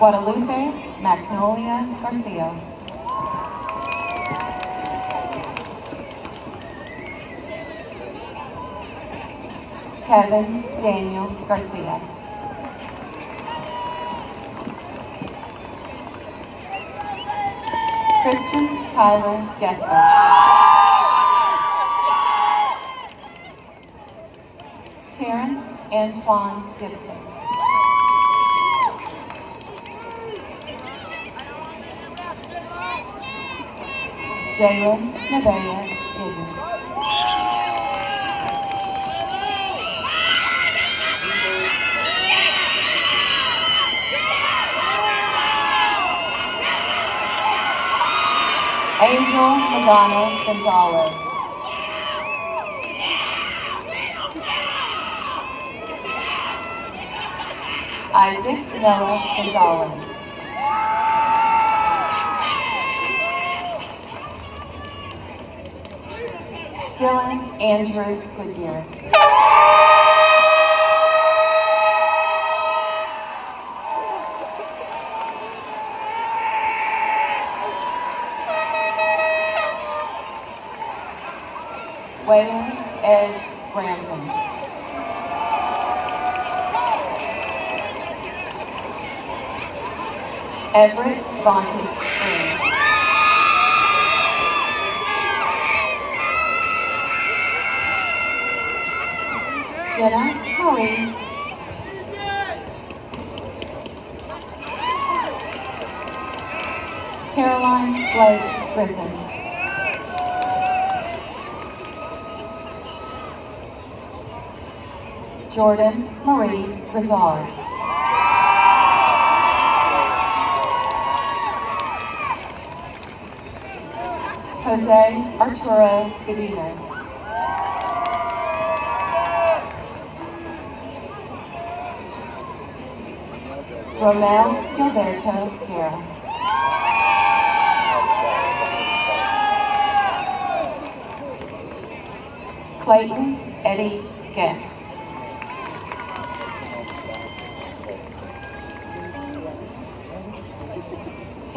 Guadalupe Magnolia Garcia. Kevin Daniel Garcia. Christian Tyler Gesper. Terrence Antoine Gibson. Jalen Nevaeh Angel Madonna Gonzalez. Isaac Noah Gonzalez. Dylan Andrew Goodyear. Waylon Edge Grantham. Everett Vontis Green. Jenna Marie. Caroline Blake Griffin. Jordan Marie Rizard. Jose Arturo Godino. Romel Gilberto Guerra. Clayton Eddie Guess.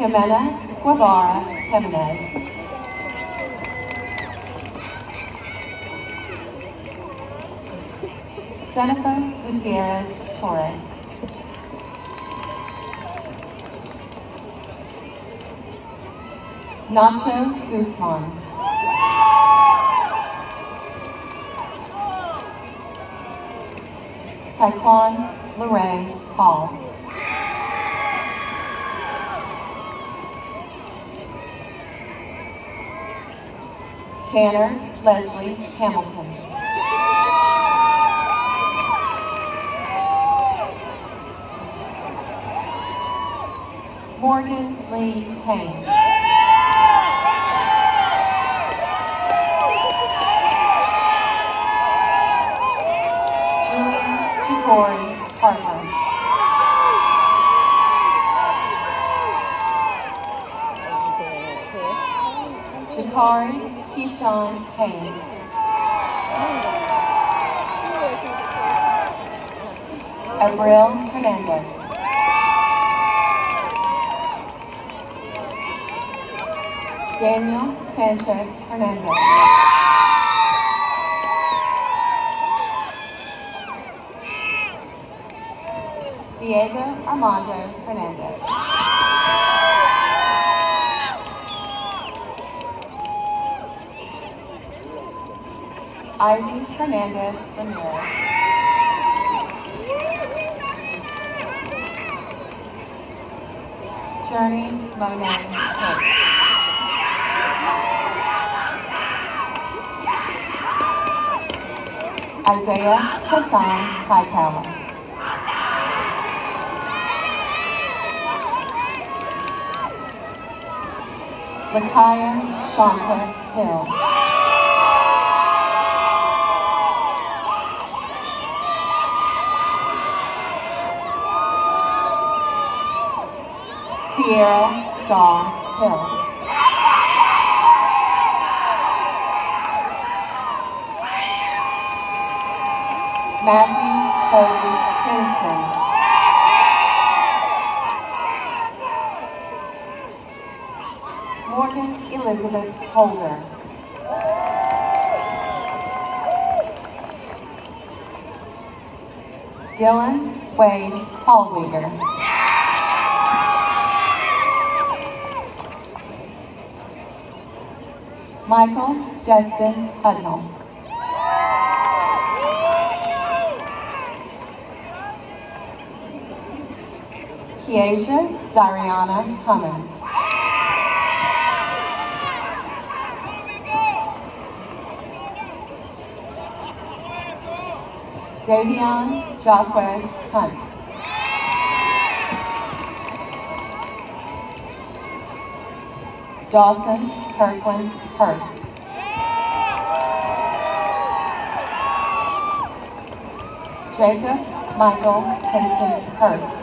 Jimena Guevara Jimenez. Jennifer Gutierrez Torres. Nacho Guzman. Taekwon Lorraine Hall. Tanner Leslie Hamilton. Morgan Lee Haynes. Julian Chikori Harper. Jakari Keyshawn Haynes. Abril Hernandez. Daniel Sanchez Hernandez. Diego Armando Hernandez. Ivy Hernandez Ramirez. Journey Monet Hicks. Isaiah Hassan Hightower. Lakaya Shanta Hill. Tierra Star Hill. Matthew Cody Henson. Morgan Elizabeth Holder. Dylan Wade Hallweger. Michael Destin Hudnall. Kiesha Zariana Cummins. Davion Jaquez Hunt. Dawson Kirkland Hurst. Jacob Michael Henson Hurst.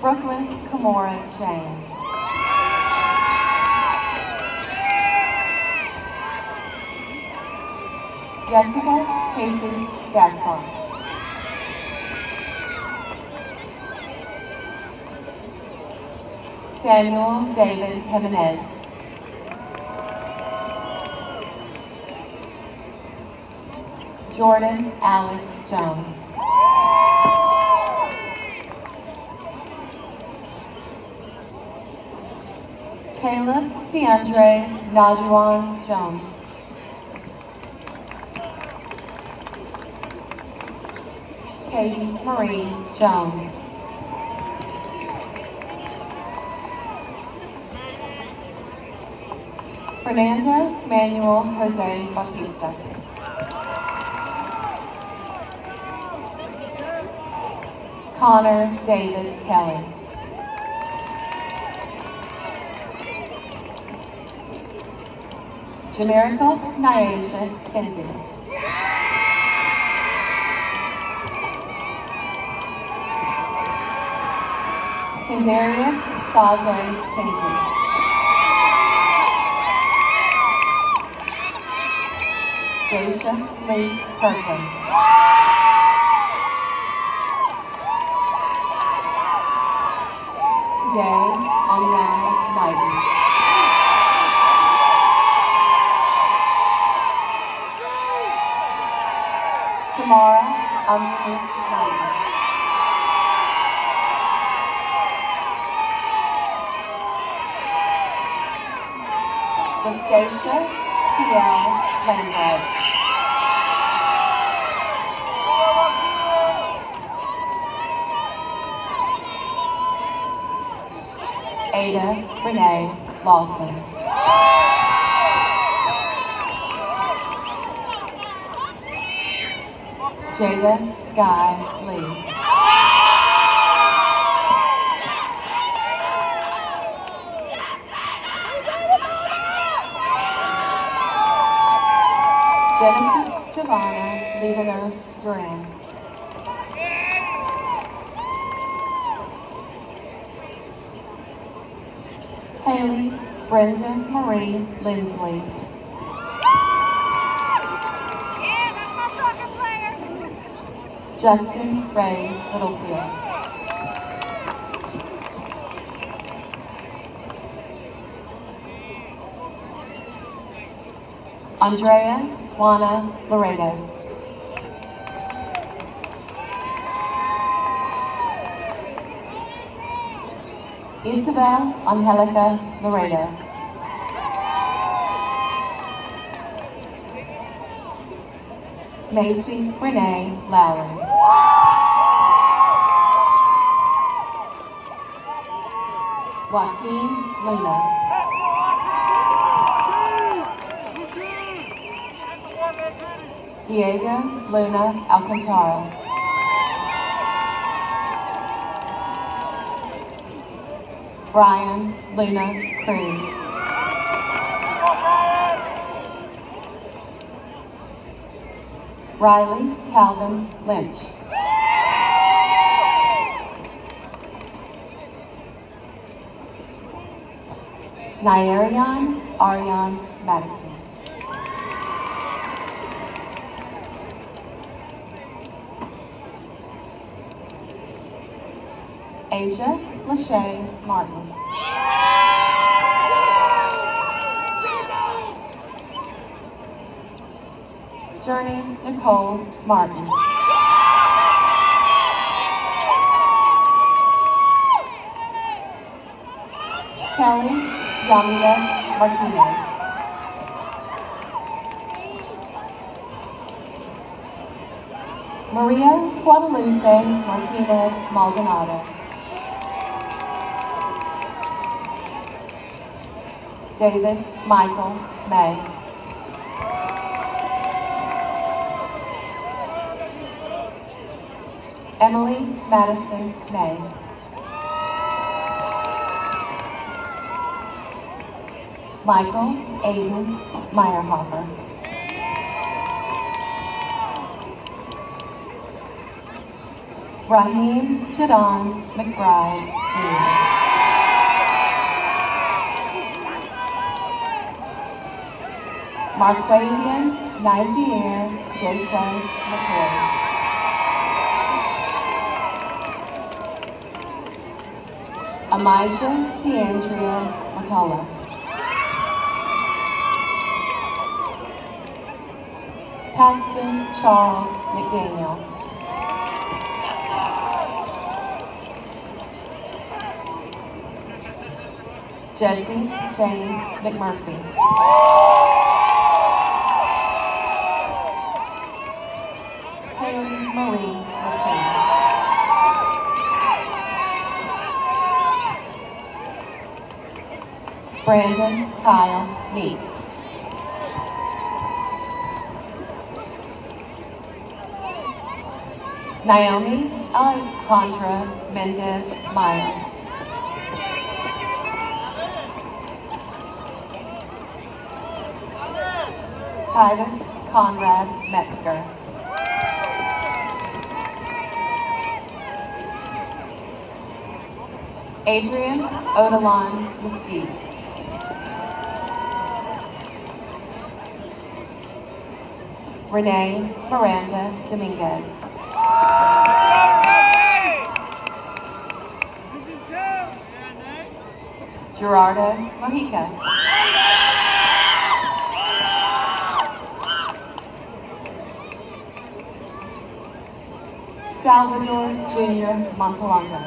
Brooklyn Kimora James. Jessica Jesus Gaspar. Samuel David Jimenez. Jordan Alex Jones. Caleb DeAndre Najuan Jones. Katie Marie Jones. Fernando Manuel Jose Bautista. Connor David Kelly. Jamaica Nyasha Kinsey. Kendarius Sajay Kinsey. Daisha Lee Berkeley. today I'm Young Biden. Tomorrow I'm Unique Biden. Viscatia Lindbergh. Ada Renee Lawson. Jada Sky Lee. Genesis Giovanna Livanos Duran. Haley Brenda Marie Lindsley. Yeah, that's my soccer player. Justin Ray Littlefield. Andrea Juana Laredo. Isabel Angelica Laredo. Macy Renee Lowry. Joaquin Luna. Diego Luna Alcantara. Brian Luna Cruz. Riley Calvin Lynch. Nyarion Arion Madison. Asia Lachey Martin. Journey Nicole Martin. Kelly Yamida Martinez. Maria Guadalupe Martinez Maldonado. David Michael May. Emily Madison May. Michael Aiden Meyerhofer. Raheem Jadon McBride Jr. Marquavian Nizier Jaquez McCoy. Amijah DeAndrea McCullough. Paxton Charles McDaniel. Jesse James McMurphy. Haley Marie McCain. Brandon Kyle Meeks. Naomi Alejandra Mendez Meyer. Titus Conrad Metzger. Adrian Odilon Mesquite. Renee Miranda Dominguez. Gerardo Mojica. Salvador Jr. Montalongo.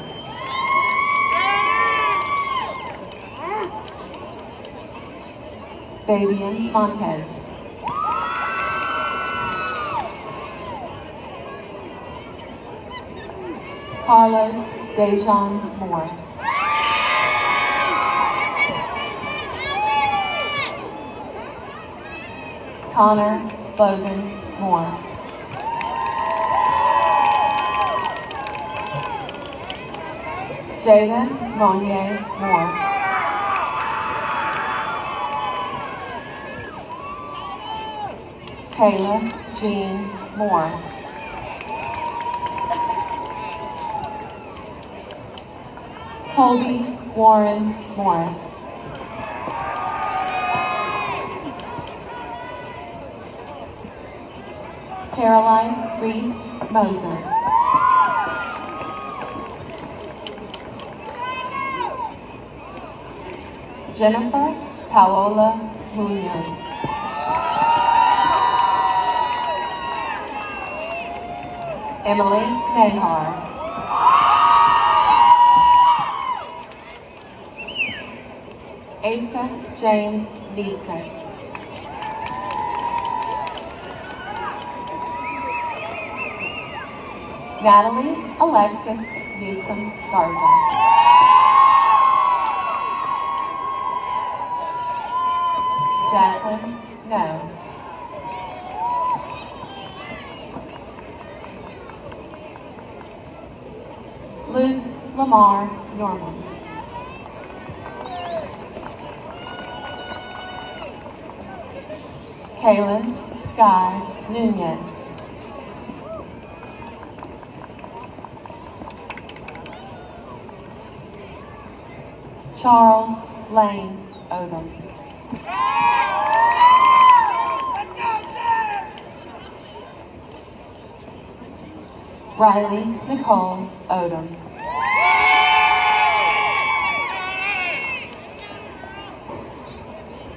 Fabian Montez. Carlos Dejan Moore. Connor Logan Moore. Jada Monier Moore. Kayla Jean Moore. Colby Warren Morris. Caroline Reese Moser. Jennifer Paola Munoz. Emily Nahar. Asa James Neesmith. Natalie Alexis Newsom Garza. Jacqueline No. Luke Lamar Norman. Kaylin Sky Nunez. Charles Lane Odom. Riley Nicole Odom.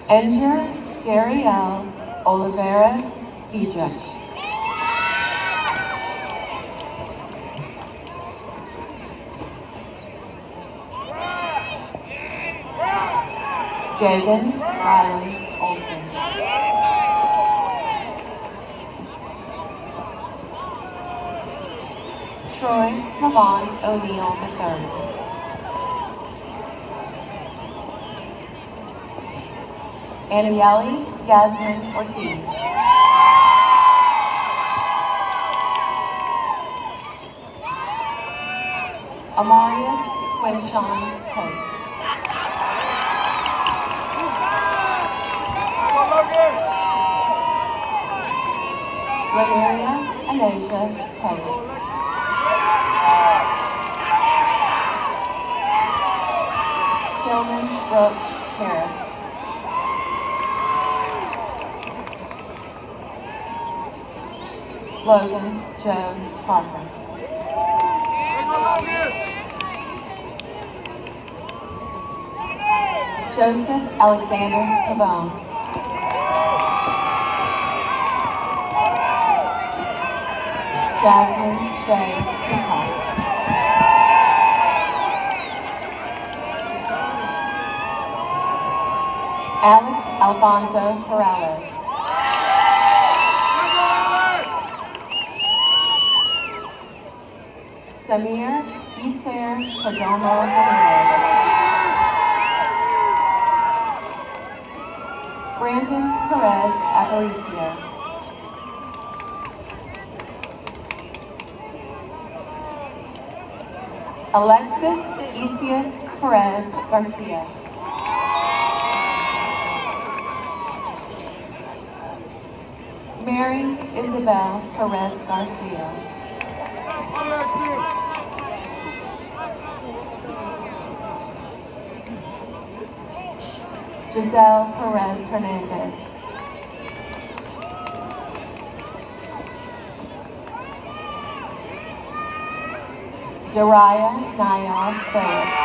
Enter Darielle Oliveras Egypt. Jaden Riley Olson. Troy Lavon O'Neill III. Aniele Yasmin Ortiz. Amarius Quinshawn Pace. Lemuria Anasia Pace. Tillman Brooks Parrish. Logan Jones Parker. Joseph Alexander Pavone. Jasmine Shay Peacock. Alex Alfonso Morales. Samir Iser Ramirez. Brandon Perez Aparicio. Alexis Isias Perez Garcia. Mary Isabel Perez Garcia. Giselle Perez Hernandez. Jariah Nyan Phillips.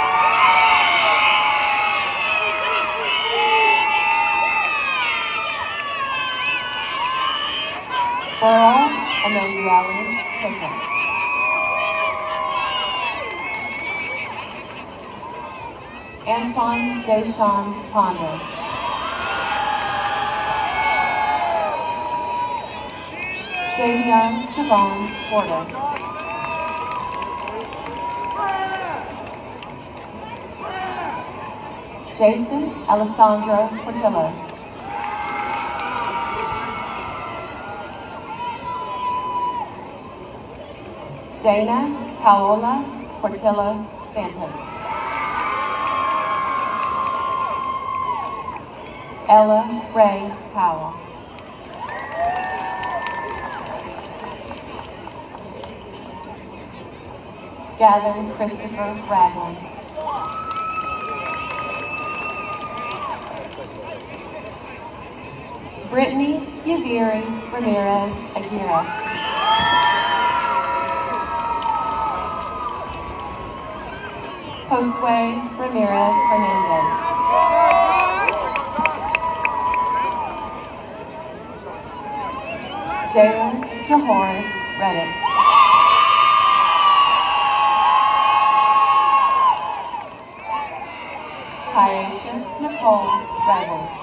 Pearl Emmanuel Pickett. Antoine Deshawn Ponder. Javion Javon Porter. Jason Alessandro Portillo. Dana Paola Portillo Santos. Ella Ray Powell. Gavin Christopher Ragland. Brittany Yaviri Ramirez Aguirre. Josue Ramirez Hernandez. Jalen Jahoris Reddick. Tyasha Nicole Rebels.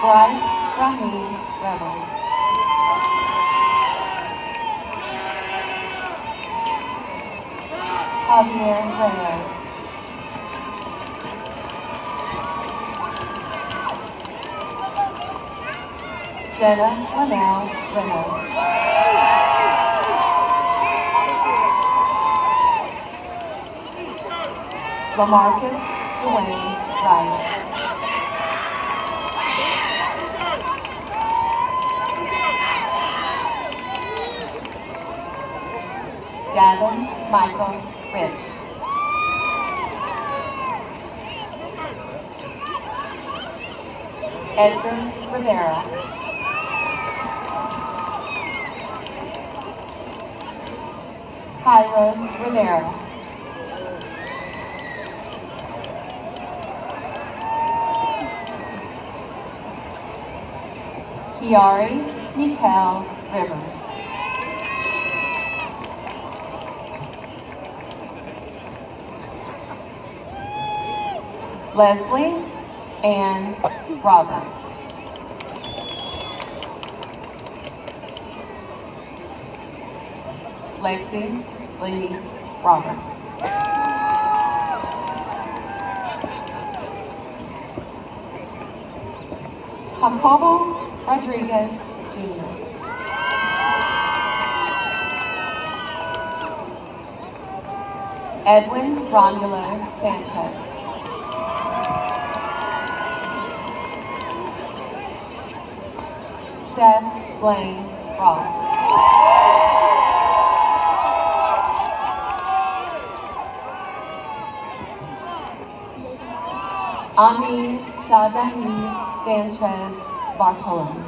Bryce Raheem Rebels. Javier Reyes. Jenna Linnell Reynolds. Lamarcus Dwayne Rice. Davin Michael Rich. Edgar Rivera. Jairo Rivera. Kiari Nikel Rivers. Leslie Ann Roberts. Lexi Lee Roberts. Jacobo Rodriguez Jr. Edwin Romulo Sanchez. Seth Blaine Ross. Ami Sadahi Sanchez Bartolome.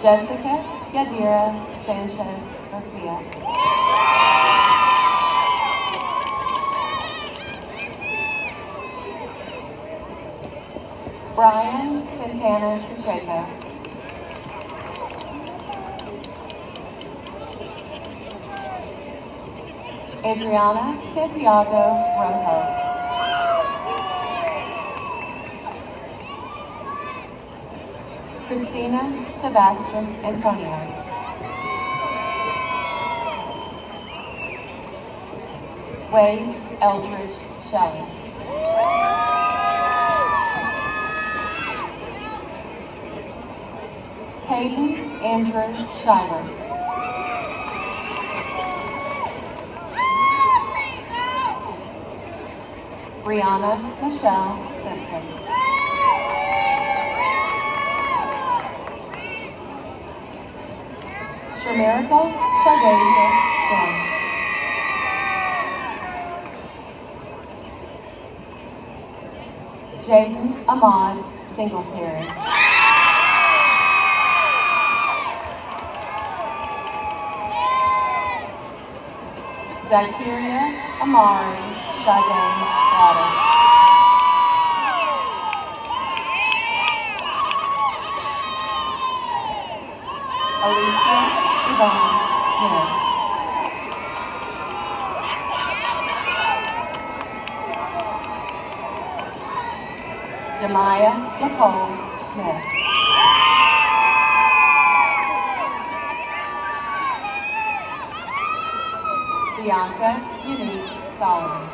Jessica Yadira Sanchez Garcia. Brian Santana Pacheco. Adriana Santiago Rojo. Christina Sebastian Antonio. Wade Eldridge Shelley. Hayden Andrew Shiver. Brianna Michelle Simpson. Shamirica Shadasia Sims. Jaden Ahmad Singletary. Zakiria Amari Sade Slaughter. Alicia Yvonne Smith. Jemiah Nicole Smith. Bianca Unique Solomon.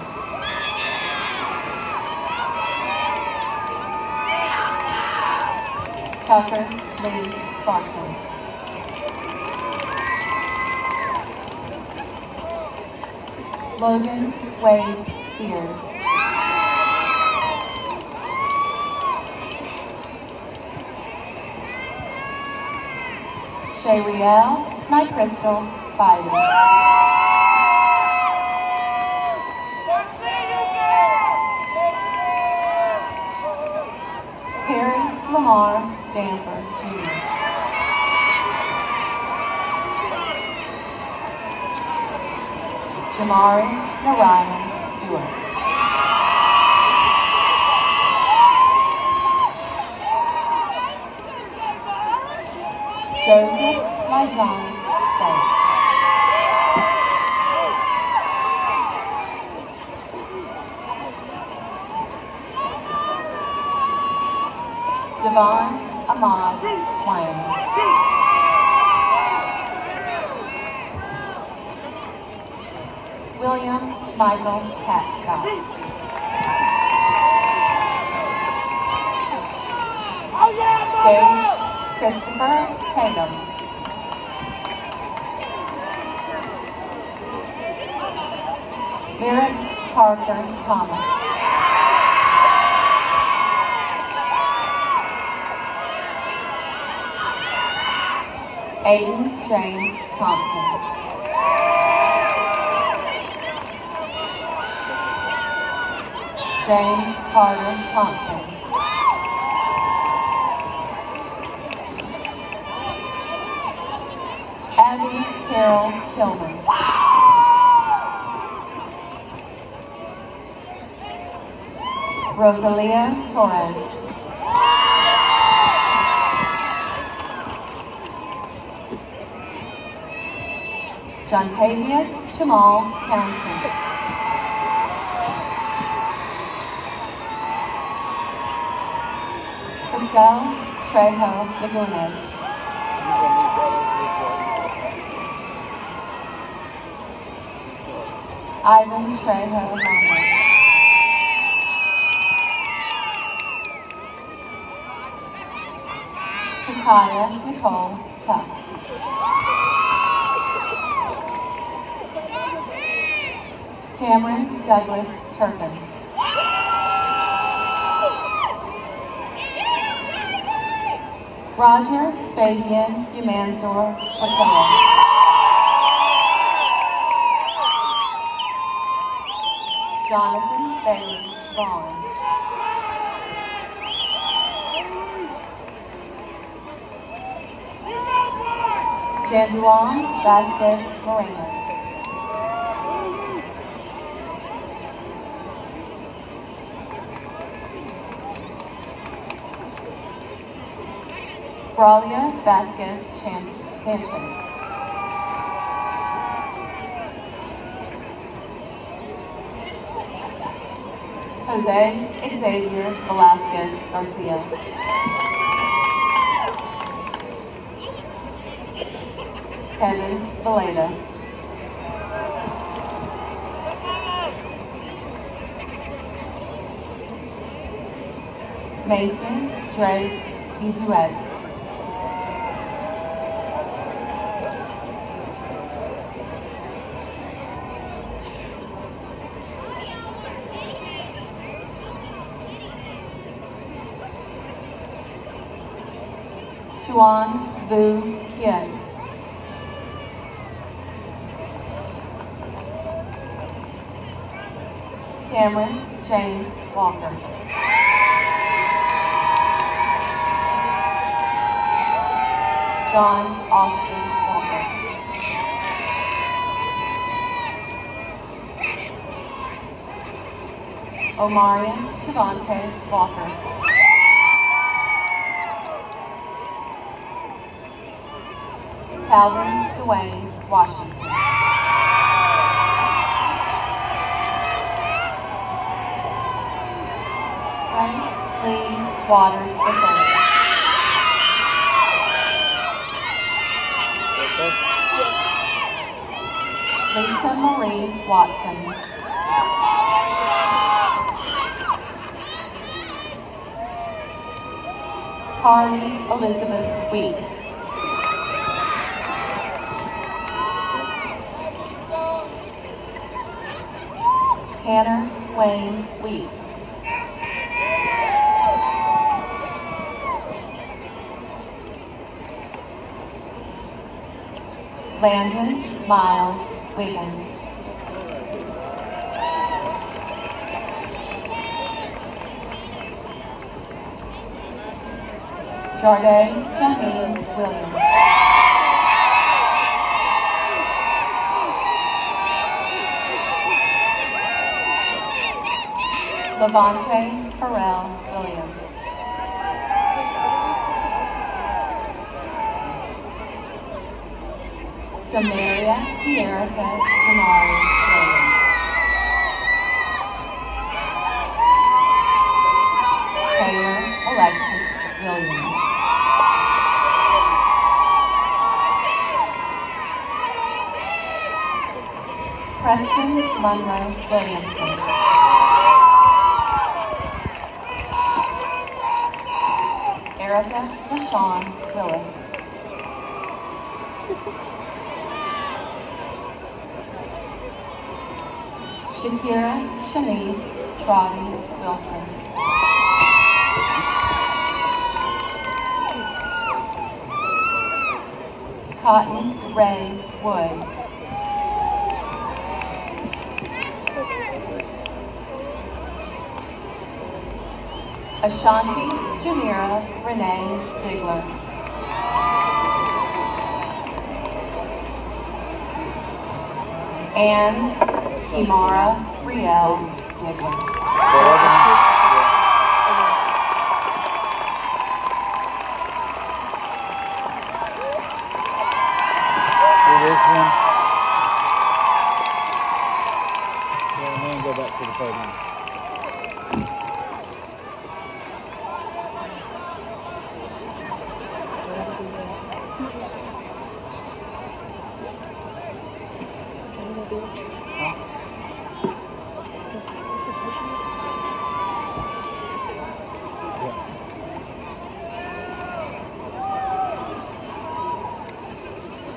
Tucker Lee Sparkman. Logan Wade Spears. Shayriel My Crystal Spider. Jr. Jamari Narayan Stewart. Joseph Lajon Stokes. Devon Ahmad Swain. William Michael Tapscott. Gage Christopher Tatum. Merrick Parker Thomas. Aiden James Thompson. James Carter Thompson. Abby Carol Tillman. Rosalia Torres. Jontavius Jamal Townsend. Crystal Trejo Lagunas. Ivan Trejo Ramos. Takaya Nicole Tuck. Cameron Douglas Turpin. Roger Fabian Umanzor Patel. Jonathan Bailey Vaughn. Janjuan Vasquez Moreno. Braulio Vasquez Chan Sanchez. Jose Xavier Velasquez Garcia. Kevin Valeda. Mason Drake Eduet. Chuan Vu Kiet. Cameron James Walker. John Austin Walker. Omarion Chavante Walker. Calvin Dwayne Washington. Frank Lee Waters III. Lisa Marie Watson. Carly Elizabeth Weeks. Tanner Wayne Weeks. Landon Miles Wiggins. Jarday Shaheen Williams. Levante Farrell Williams. Samaria Dearica Tamari. Taylor Alexis Williams. Preston Monroe Williamson. Erica LaShawn Willis. Shakira Shanice Trotty Wilson. Cotton Ray Wood. Ashanti Jamira Renee Ziegler. And Kimara Riel Ziegler. Do this one. Yeah, and then go back to the podium.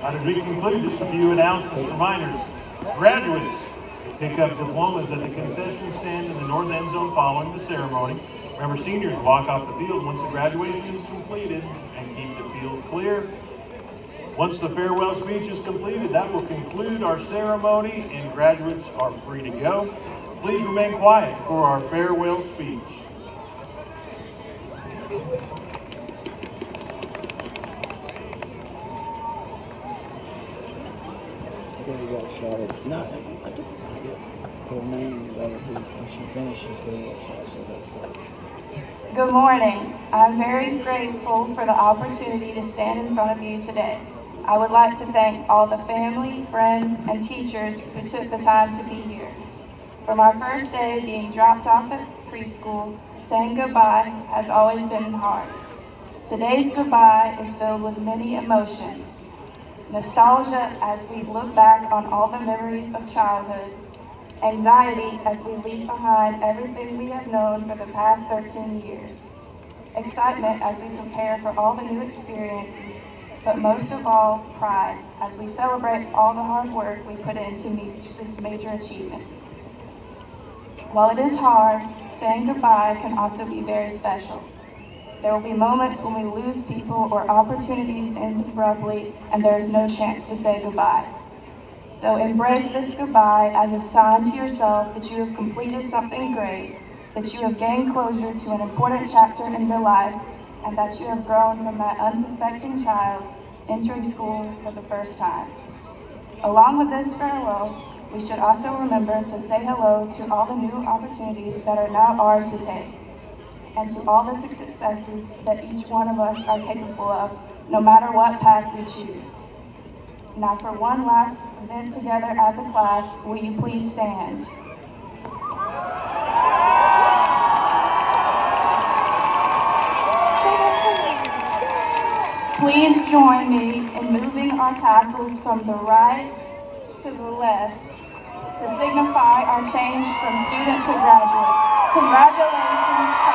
And as we conclude, just a few announcements, reminders. Graduates pick up diplomas at the concession stand in the north end zone following the ceremony. Remember, seniors walk off the field once the graduation is completed and keep the field clear. Once the farewell speech is completed, that will conclude our ceremony and graduates are free to go. Please remain quiet for our farewell speech. Okay, we got shot at. No, I took her name, but when she finishes, we got shot. So that's Good morning. I'm very grateful for the opportunity to stand in front of you today. I would like to thank all the family, friends, and teachers who took the time to be here. From our first day being dropped off at preschool, saying goodbye has always been hard. Today's goodbye is filled with many emotions. Nostalgia as we look back on all the memories of childhood, anxiety as we leave behind everything we have known for the past 13 years, excitement as we prepare for all the new experiences, but most of all, pride as we celebrate all the hard work we put in to reach this major achievement. While it is hard, saying goodbye can also be very special. There will be moments when we lose people or opportunities end abruptly and there is no chance to say goodbye. So embrace this goodbye as a sign to yourself that you have completed something great, that you have gained closure to an important chapter in your life, and that you have grown from that unsuspecting child entering school for the first time. Along with this farewell, we should also remember to say hello to all the new opportunities that are now ours to take, and to all the successes that each one of us are capable of, no matter what path we choose. Now for one last event together as a class, will you please stand? Please join me in moving our tassels from the right to the left to signify our change from student to graduate. Congratulations,